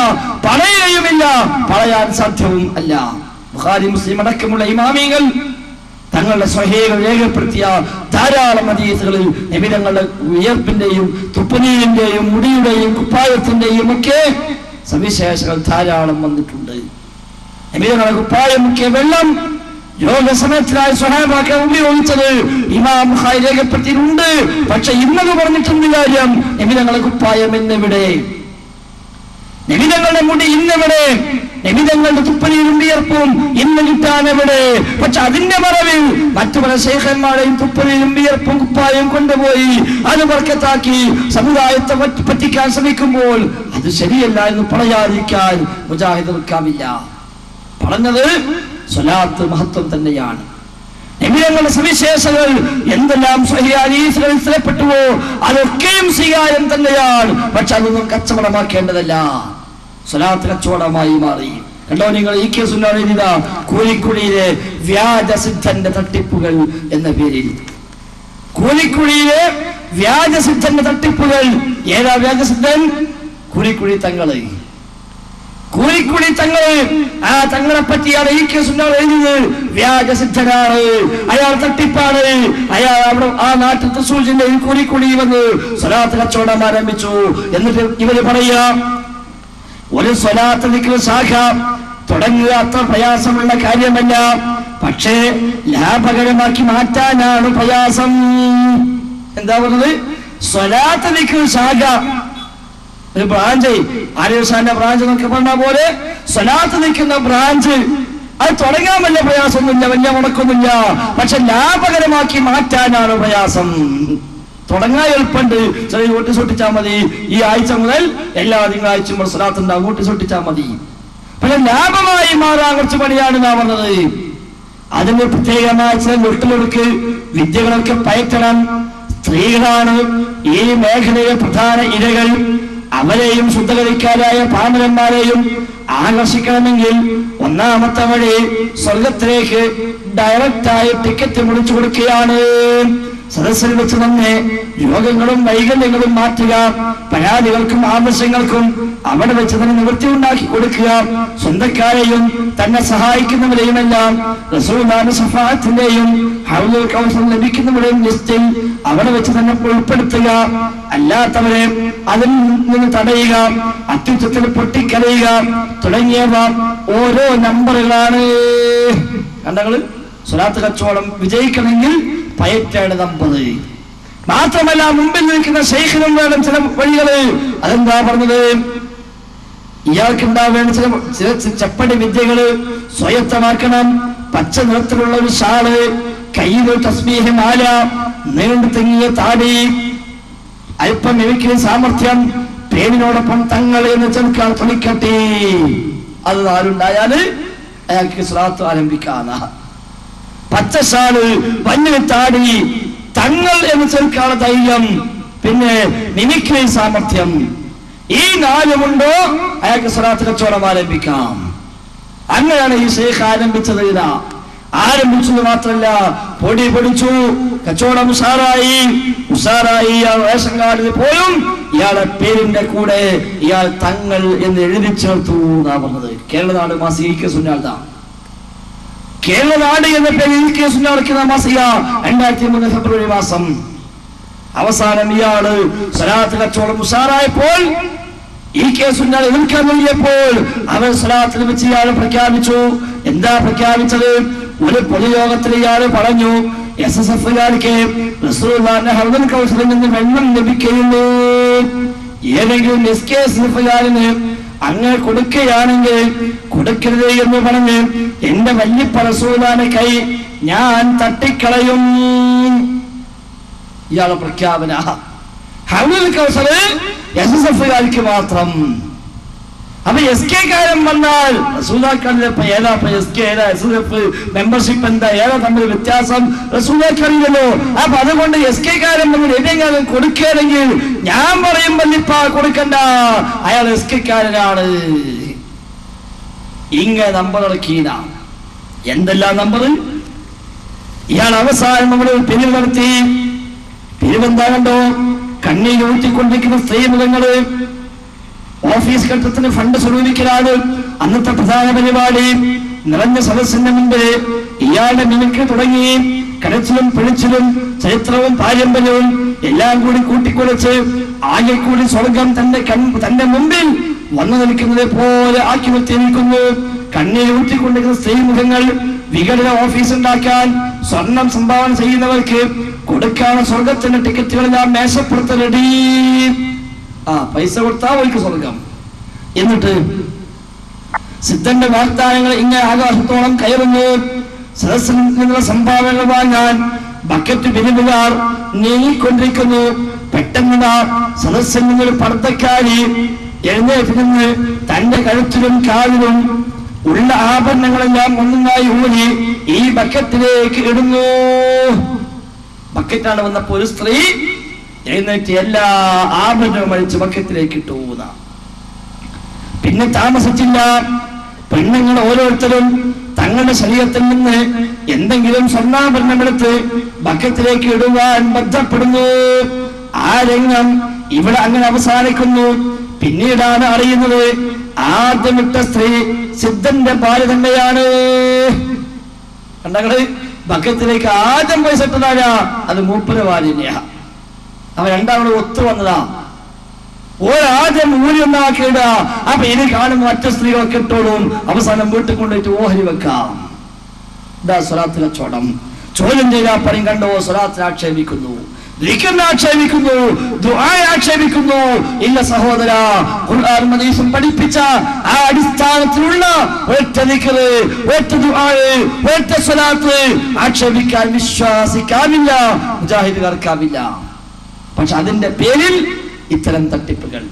പറയുകയുമില്ല പറയാൻ സാധ്യവും അല്ല. ബുഖാരി മുസ്ലിം അടക്കമുള്ള ഇമാമികൾ തങ്ങളുടെ സ്വഹേകൾ രേഖപ്പെടുത്തിയ ധാരാളം അതീതകളിൽ നിമിതങ്ങളുടെ വിയർപ്പിന്റെയും തുപ്പനീരിന്റെയും മുടിയുടെയും കുപ്പായത്തിന്റെയും ഒക്കെ സവിശേഷങ്ങൾ ധാരാളം വന്നിട്ടുണ്ട്. നബിയുടെ അഭിപ്രായം മുക്കിയ വെള്ളം രോഗസമയത്തിനായ സ്വഹാബാക്കൾ ഉപയോഗിച്ചത് ഇമാം ഹായി രേഖപ്പെടുത്തിയിട്ടുണ്ട്. പക്ഷെ ഇന്നത് പറഞ്ഞിട്ടുണ്ട് കാര്യം. നബിതങ്ങളെ കുപ്പായം എന്നിവിടെ നിമിതങ്ങളുടെ മുടി ഇന്നെവിടെ? നിമിതങ്ങളുടെ തുപ്പലിയും വിയർപ്പും ഇന്ന് കിട്ടാൻ എവിടെ? പക്ഷെ അതിന്റെ മറവിൽ മറ്റു പല ശേഖന്മാരെയും തുപ്പലിയും വിയർപ്പും കുപ്പായും കൊണ്ടുപോയി അത് വർക്കത്താക്കി സമുദായത്തെ പറ്റി- പറ്റിക്കാൻ ശ്രമിക്കുമ്പോൾ അത് ശരിയല്ല എന്ന് പറയാതിരിക്കാൻ മുജാഹിദ് നിൽക്കാമില്ല പറഞ്ഞത് സ്വലാത്ത് മഹത്വം തന്നെയാണ്. നിമിതങ്ങളുടെ സവിശേഷതകൾ എന്തെല്ലാം സ്വഹിയാനീസുകളിൽ സ്ഥലപ്പെട്ടുവോ അതൊക്കെയും സ്വീകാര്യം തന്നെയാണ്. പക്ഷെ അതൊന്നും കച്ചവടമാക്കേണ്ടതല്ല. സ്വലാത്ത് കച്ചവടമായി മാറി. കണ്ടോ നിങ്ങൾ ഈ കേസ് എഴുതിയ കൂലിക്കുഴിയിലെ വ്യാജസിദ്ധന്റെ തട്ടിപ്പുകൾ എന്ന പേരിൽ. കൂലിക്കുഴിയിലെ വ്യാജസിദ്ധന്റെ തട്ടിപ്പുകൾ. ഏതാ വ്യാജസിദ്ധൻ കുരിക്കുഴി തങ്ങൾ. കൂലിക്കുടി തങ്ങൾ ആ തങ്ങളെ പറ്റിയാണ് ഈ കേസ് എഴുതിയത്. വ്യാജസിദ്ധനാണ്. അയാൾ തട്ടിപ്പാണ്. അയാൾ അവിടെ ആ നാട്ടിൽ തൃശ്ശൂർ ജില്ലയിൽ കൂലിക്കുടി വന്ന് സ്വലാത്ത് കച്ചവടം ആരംഭിച്ചു. എന്നിട്ട് ഇവർ പറയാ ഒരു സ്വലാത്ത് നിൽക്കുന്ന ശാഖ തുടങ്ങുക അത്ര പ്രയാസമുള്ള കാര്യമല്ല. പക്ഷേ ലാഭകരമാക്കി മാറ്റാനാണ് പ്രയാസം. എന്താ പറഞ്ഞത്? സ്വലാത്ത് നിൽക്കുന്ന ശാഖ ഒരു ബ്രാഞ്ച്. ആര്യസാന്റെ ബ്രാഞ്ച് എന്നൊക്കെ പറഞ്ഞ പോലെ സ്വലാത്ത് നിൽക്കുന്ന ബ്രാഞ്ച്. അത് തുടങ്ങാൻ വല്ല പ്രയാസമൊന്നുമില്ല വലിയ മുടക്കൊന്നുമില്ല പക്ഷെ ലാഭകരമാക്കി മാറ്റാനാണ് പ്രയാസം. തുടങ്ങാൻ എളുപ്പമുണ്ട്. ചെറിയ കൂട്ടി സൂട്ടിച്ചാൽ മതി. ഈ ആഴ്ച മുതൽ എല്ലാ തിങ്കളാഴ്ചയും സ്വലാത്ത് ഉണ്ടാവും കൂട്ടി ഒട്ടിച്ചാൽ മതി. പക്ഷെ ലാഭമായി മാറാൻ കുറച്ച് പണിയാണ് നാം പറഞ്ഞത് അതിന് പ്രത്യേകമായ ചില നൊട്ടിലൊടുക്ക് വിദ്യകളൊക്കെ പയറ്റണം. സ്ത്രീകളാണ് ഈ മേഖലയിലെ പ്രധാന ഇരകൾ. അവരെയും ശുദ്ധകരിക്കാരായ പാമരന്മാരെയും ആകർഷിക്കണമെങ്കിൽ ഒന്നാമത്തെ വഴി സ്വർഗത്തിലേക്ക് ഡയറക്റ്റായി ടിക്കറ്റ് മുടിച്ചു കൊടുക്കുകയാണ്. സദസ്സിൽ വെച്ച് തന്നെ രോഗങ്ങളും വൈകല്യങ്ങളും മാറ്റുക പരാതികൾക്കും ആവശ്യങ്ങൾക്കും അവിടെ വെച്ച് തന്നെ നിവൃത്തി ഉണ്ടാക്കി കൊടുക്കുക. സ്വന്തക്കാരെയും തന്നെ സഹായിക്കുന്നവരെയുമെല്ലാം റസൂലാന്റെ സഫാത്തിന്റെയും ഹൗലുൽ കൗസർ ലഭിക്കുന്നവരെയും ലിസ്റ്റിൽ അവിടെ വെച്ച് തന്നെ ഉൾപ്പെടുത്തുക. അല്ലാത്തവരെ അതിൽ നിന്ന് തടയുക അത്യുച്ചത്തിൽ പൊട്ടിക്കരയുക തുടങ്ങിയവ ഓരോ നമ്പറുകളാണ്. കണ്ടങ്ങൾ സ്വലാത്ത് കച്ചവടം വിജയിക്കണമെങ്കിൽ പയറ്റാണ് നമ്പത് മാത്രമല്ല മുമ്പിൽ നിൽക്കുന്ന ശേഖരം വേണം ചില വഴികൾ. അതെന്താ പറഞ്ഞത്? ഇയാൾക്ക് ഉണ്ടാവേണ്ട ചില ചില ചപ്പടി വിദ്യകൾ സ്വയത്തമാക്കണം. പച്ച നിറത്തിലുള്ള ഒരു ഷാൾ. കയ്യിൽ തസ്മീഹ മാല. നീണ്ടു തെങ്ങിയ താടി. അല്പം എനിക്ക് സാമർഥ്യം. പേരിനോടൊപ്പം തങ്ങൾ എന്ന് ചെറുക്കാൻ തുണിക്കട്ടെ. അത് ആരുണ്ടായാൽ അയാൾക്ക് സ്രാത്ത് ആരംഭിക്കാന്ന പച്ചശാൽ വന്യത്താടി താടി തങ്ങൾ എന്ന് ചെറുക്കാനുള്ള ധൈര്യം പിന്നെ മിമിക്രി സാമർഥ്യം. ഈ നാലുമുണ്ടോ? അയാൾക്ക് സ്വലാത്ത് കച്ചവടം ആരംഭിക്കാം. അങ്ങനെയാണ് ഈ ഷെയ്ഖ് ആരംഭിച്ചത് ഇതാ. ആരംഭിച്ചത് മാത്രല്ല പൊടി പൊടിച്ചു കച്ചവടം ഉഷാറായി ഉഷാറായി ഇയാൾ റേഷൻ കാർഡിൽ പോലും ഇയാളെ പേരിന്റെ കൂടെ ഇയാൾ തങ്ങൾ എന്ന് എഴുതി ചേർത്തു എന്നാ പറഞ്ഞത്. കേരളനാട് മാസം ഇ കെ കേരളനാട് എന്ന പേരിൽ കെ സുഞ്ഞാളിക്കുന്ന മാസിക രണ്ടായിരത്തി മൂന്ന് ഫെബ്രുവരി മാസം. അവസാനം ഇയാൾ സലാത്ത് കച്ചവടം ഉഷാറായപ്പോൾ ഈ കേസ് എതിർക്കാൻ നൽകിയപ്പോൾ അവർ സലാത്തിൽ വെച്ച് ഇയാൾ പ്രഖ്യാപിച്ചു. എന്താ പ്രഖ്യാപിച്ചത്? ഒരു പൊതുയോഗത്തിൽ ഇയാൾ പറഞ്ഞു എസ് എസ് എഫുകാർക്ക് ഹർദൻ കൗൺസിലിൽ നിന്ന് വെള്ളം ലഭിക്കുകയുള്ളൂ ഏതെങ്കിലും എസ് കെ എസ് എഫുകാരന് അങ്ങ് കൊടുക്കുകയാണെങ്കിൽ കൊടുക്കരുത് എന്ന് പറഞ്ഞ് എന്റെ വല്യപ്പ റസൂലാന്റെ കൈ ഞാൻ തട്ടിക്കളയും. ഇയാളെ പ്രഖ്യാപന. ഹൗലിൽ കൗസർ എസ് എസ് എഫുകാർക്ക് മാത്രം. അപ്പൊ എസ് കെ കാരൻ വന്നാൽ റസൂലാക്കാരിൽ ഇപ്പൊ ഏതാ എസ് കെ ഏതാ എസ് എഫ് മെമ്പർഷിപ്പ് എന്താ ഏതാ തമ്മിൽ വ്യത്യാസം? റസൂലാക്കറിയില്ലല്ലോ അപ്പൊ അതുകൊണ്ട് എസ് കെ കാരൻ വന്ന് എവിടെയെങ്കിലും കൊടുക്കുകയാണെങ്കിൽ ഞാൻ പറയും വല്ലിപ്പ കൊടുക്കണ്ട. അയാൾ എസ് കെ കാരനാണ്. ഇങ്ങ നമ്പർ ഇറക്കിയതാ എന്തെല്ലാം നമ്പർ ഇയാൾ അവസാനം നമ്മൾ പിരിവ് നടത്തി. പിരിവെന്താ കണ്ടോ? കണ്ണീർ ഊറ്റിക്കൊണ്ടിരിക്കുന്ന സ്ത്രീമുഖങ്ങൾ ഓഫീസ് ഘട്ടത്തിന് ഫണ്ട് സ്വരൂപിക്കലാണ്. അന്നത്തെ പ്രധാന പരിപാടി. നിറഞ്ഞ സദസ്സിന്റെ മുമ്പ് ഇയാളുടെ മിമിക്രി തുടങ്ങി. കരച്ചിലും പിടിച്ചിലും ചരിത്രവും പാരമ്പര്യവും എല്ലാം കൂടി കൂട്ടിക്കുറച്ച് ആകെ കൂടി സ്വർഗം തന്റെ കൺ തന്റെ മുമ്പിൽ വന്നു നിൽക്കുന്നത് പോലെ ആക്കി നിർത്തി നിൽക്കുന്നു. കണ്ണീർ ഊറ്റിക്കൊണ്ടിരിക്കുന്ന സ്ത്രീമുഖങ്ങൾ വിഘടന ഓഫീസ് ഉണ്ടാക്കാൻ സ്വർണം സംഭാവന ചെയ്യുന്നവർക്ക് കൊടുക്കാനുള്ള സ്വർഗത്തിന്റെ ടിക്കറ്റുകളെല്ലാം മേശപ്പുറത്ത് റെഡി. ആ പൈസ കൊടുത്താ വഴിക്ക് സ്വർഗം. എന്നിട്ട് സിദ്ധന്റെ വാഗ്ദാനങ്ങൾ ഇങ്ങനെ ആകാശത്തോളം കയറുന്നു. സദസ്സിൽ നിന്നുള്ള സംഭാവനകൾ വാങ്ങാൻ ബക്കറ്റ് പിരിവുകാർ നീങ്ങിക്കൊണ്ടിരിക്കുന്നു. പെട്ടെന്ന് സദസ്സിൽ നിന്നൊരു പർദ്ദക്കാരി എഴുന്നേറ്റ് നിന്ന് തന്റെ കഴുത്തിലും കാലിലും ഉള്ള ആഭരണങ്ങളെല്ലാം ഒന്നായി ഊരി ഈ ബക്കറ്റിലേക്ക് ഇടുന്നു. ബക്കറ്റാണ് വന്നപ്പോ ഒരു സ്ത്രീ എഴുന്നേറ്റ് എല്ലാ ആഭരണവും അഴിച്ച് ബക്കറ്റിലേക്ക് ഇട്ടുപോകുന്ന പിന്നെ താമസിച്ചില്ല. പെണ്ണുങ്ങൾ ഓരോരുത്തരും തങ്ങളുടെ ശരീരത്തിൽ നിന്ന് എന്തെങ്കിലും സ്വർണാഭരണമെടുത്ത് ബക്കത്തിലേക്ക് ഇടുവാൻ ബന്ധപ്പെടുന്നു ആ രംഗം ഇവിടെ അങ്ങനെ അവസാനിക്കുന്നു. പിന്നീടാണ് അറിയുന്നത് ആദ്യമിട്ട സ്ത്രീ സിദ്ധന്റെ ഭാര്യ തന്നെയാണ്. കണ്ടങ്ങൾ ബക്കത്തിലേക്ക് ആദ്യം പോയി ഇട്ടതാരാ അത് മൂപ്പര ഭാര്യ അവ രണ്ടാമത് ഒത്തു വന്നതാ. ഒരാദ്യം ഒന്നാക്കിയിട. അപ്പൊ ഇനി കാണുന്ന മറ്റു സ്ത്രീകളൊക്കെ ഇട്ടോളും അവസാനം വീട്ടിൽ കൊണ്ടുപോയിട്ട് ഓഹരി വെക്കാം. ഇതാ സ്വലാത്ത് കച്ചവടം ചോദ്യം ചെയ്താൽ പറയും കണ്ടോ സ്വരാത്തിന് ആക്ഷേപിക്കുന്നു. ലിഖറിനെ ആക്ഷേപിക്കുന്നു. ദുആയെ ആക്ഷേപിക്കുന്നു. ഇല്ല സഹോദര ഖുർആൻ പഠിപ്പിച്ച ആ അടിസ്ഥാനത്തിലുള്ള ഒറ്റ ലിഖറ് ഒറ്റ ദുആയെ പക്ഷെ അതിന്റെ പേരിൽ ഇത്തരം തട്ടിപ്പുകൾ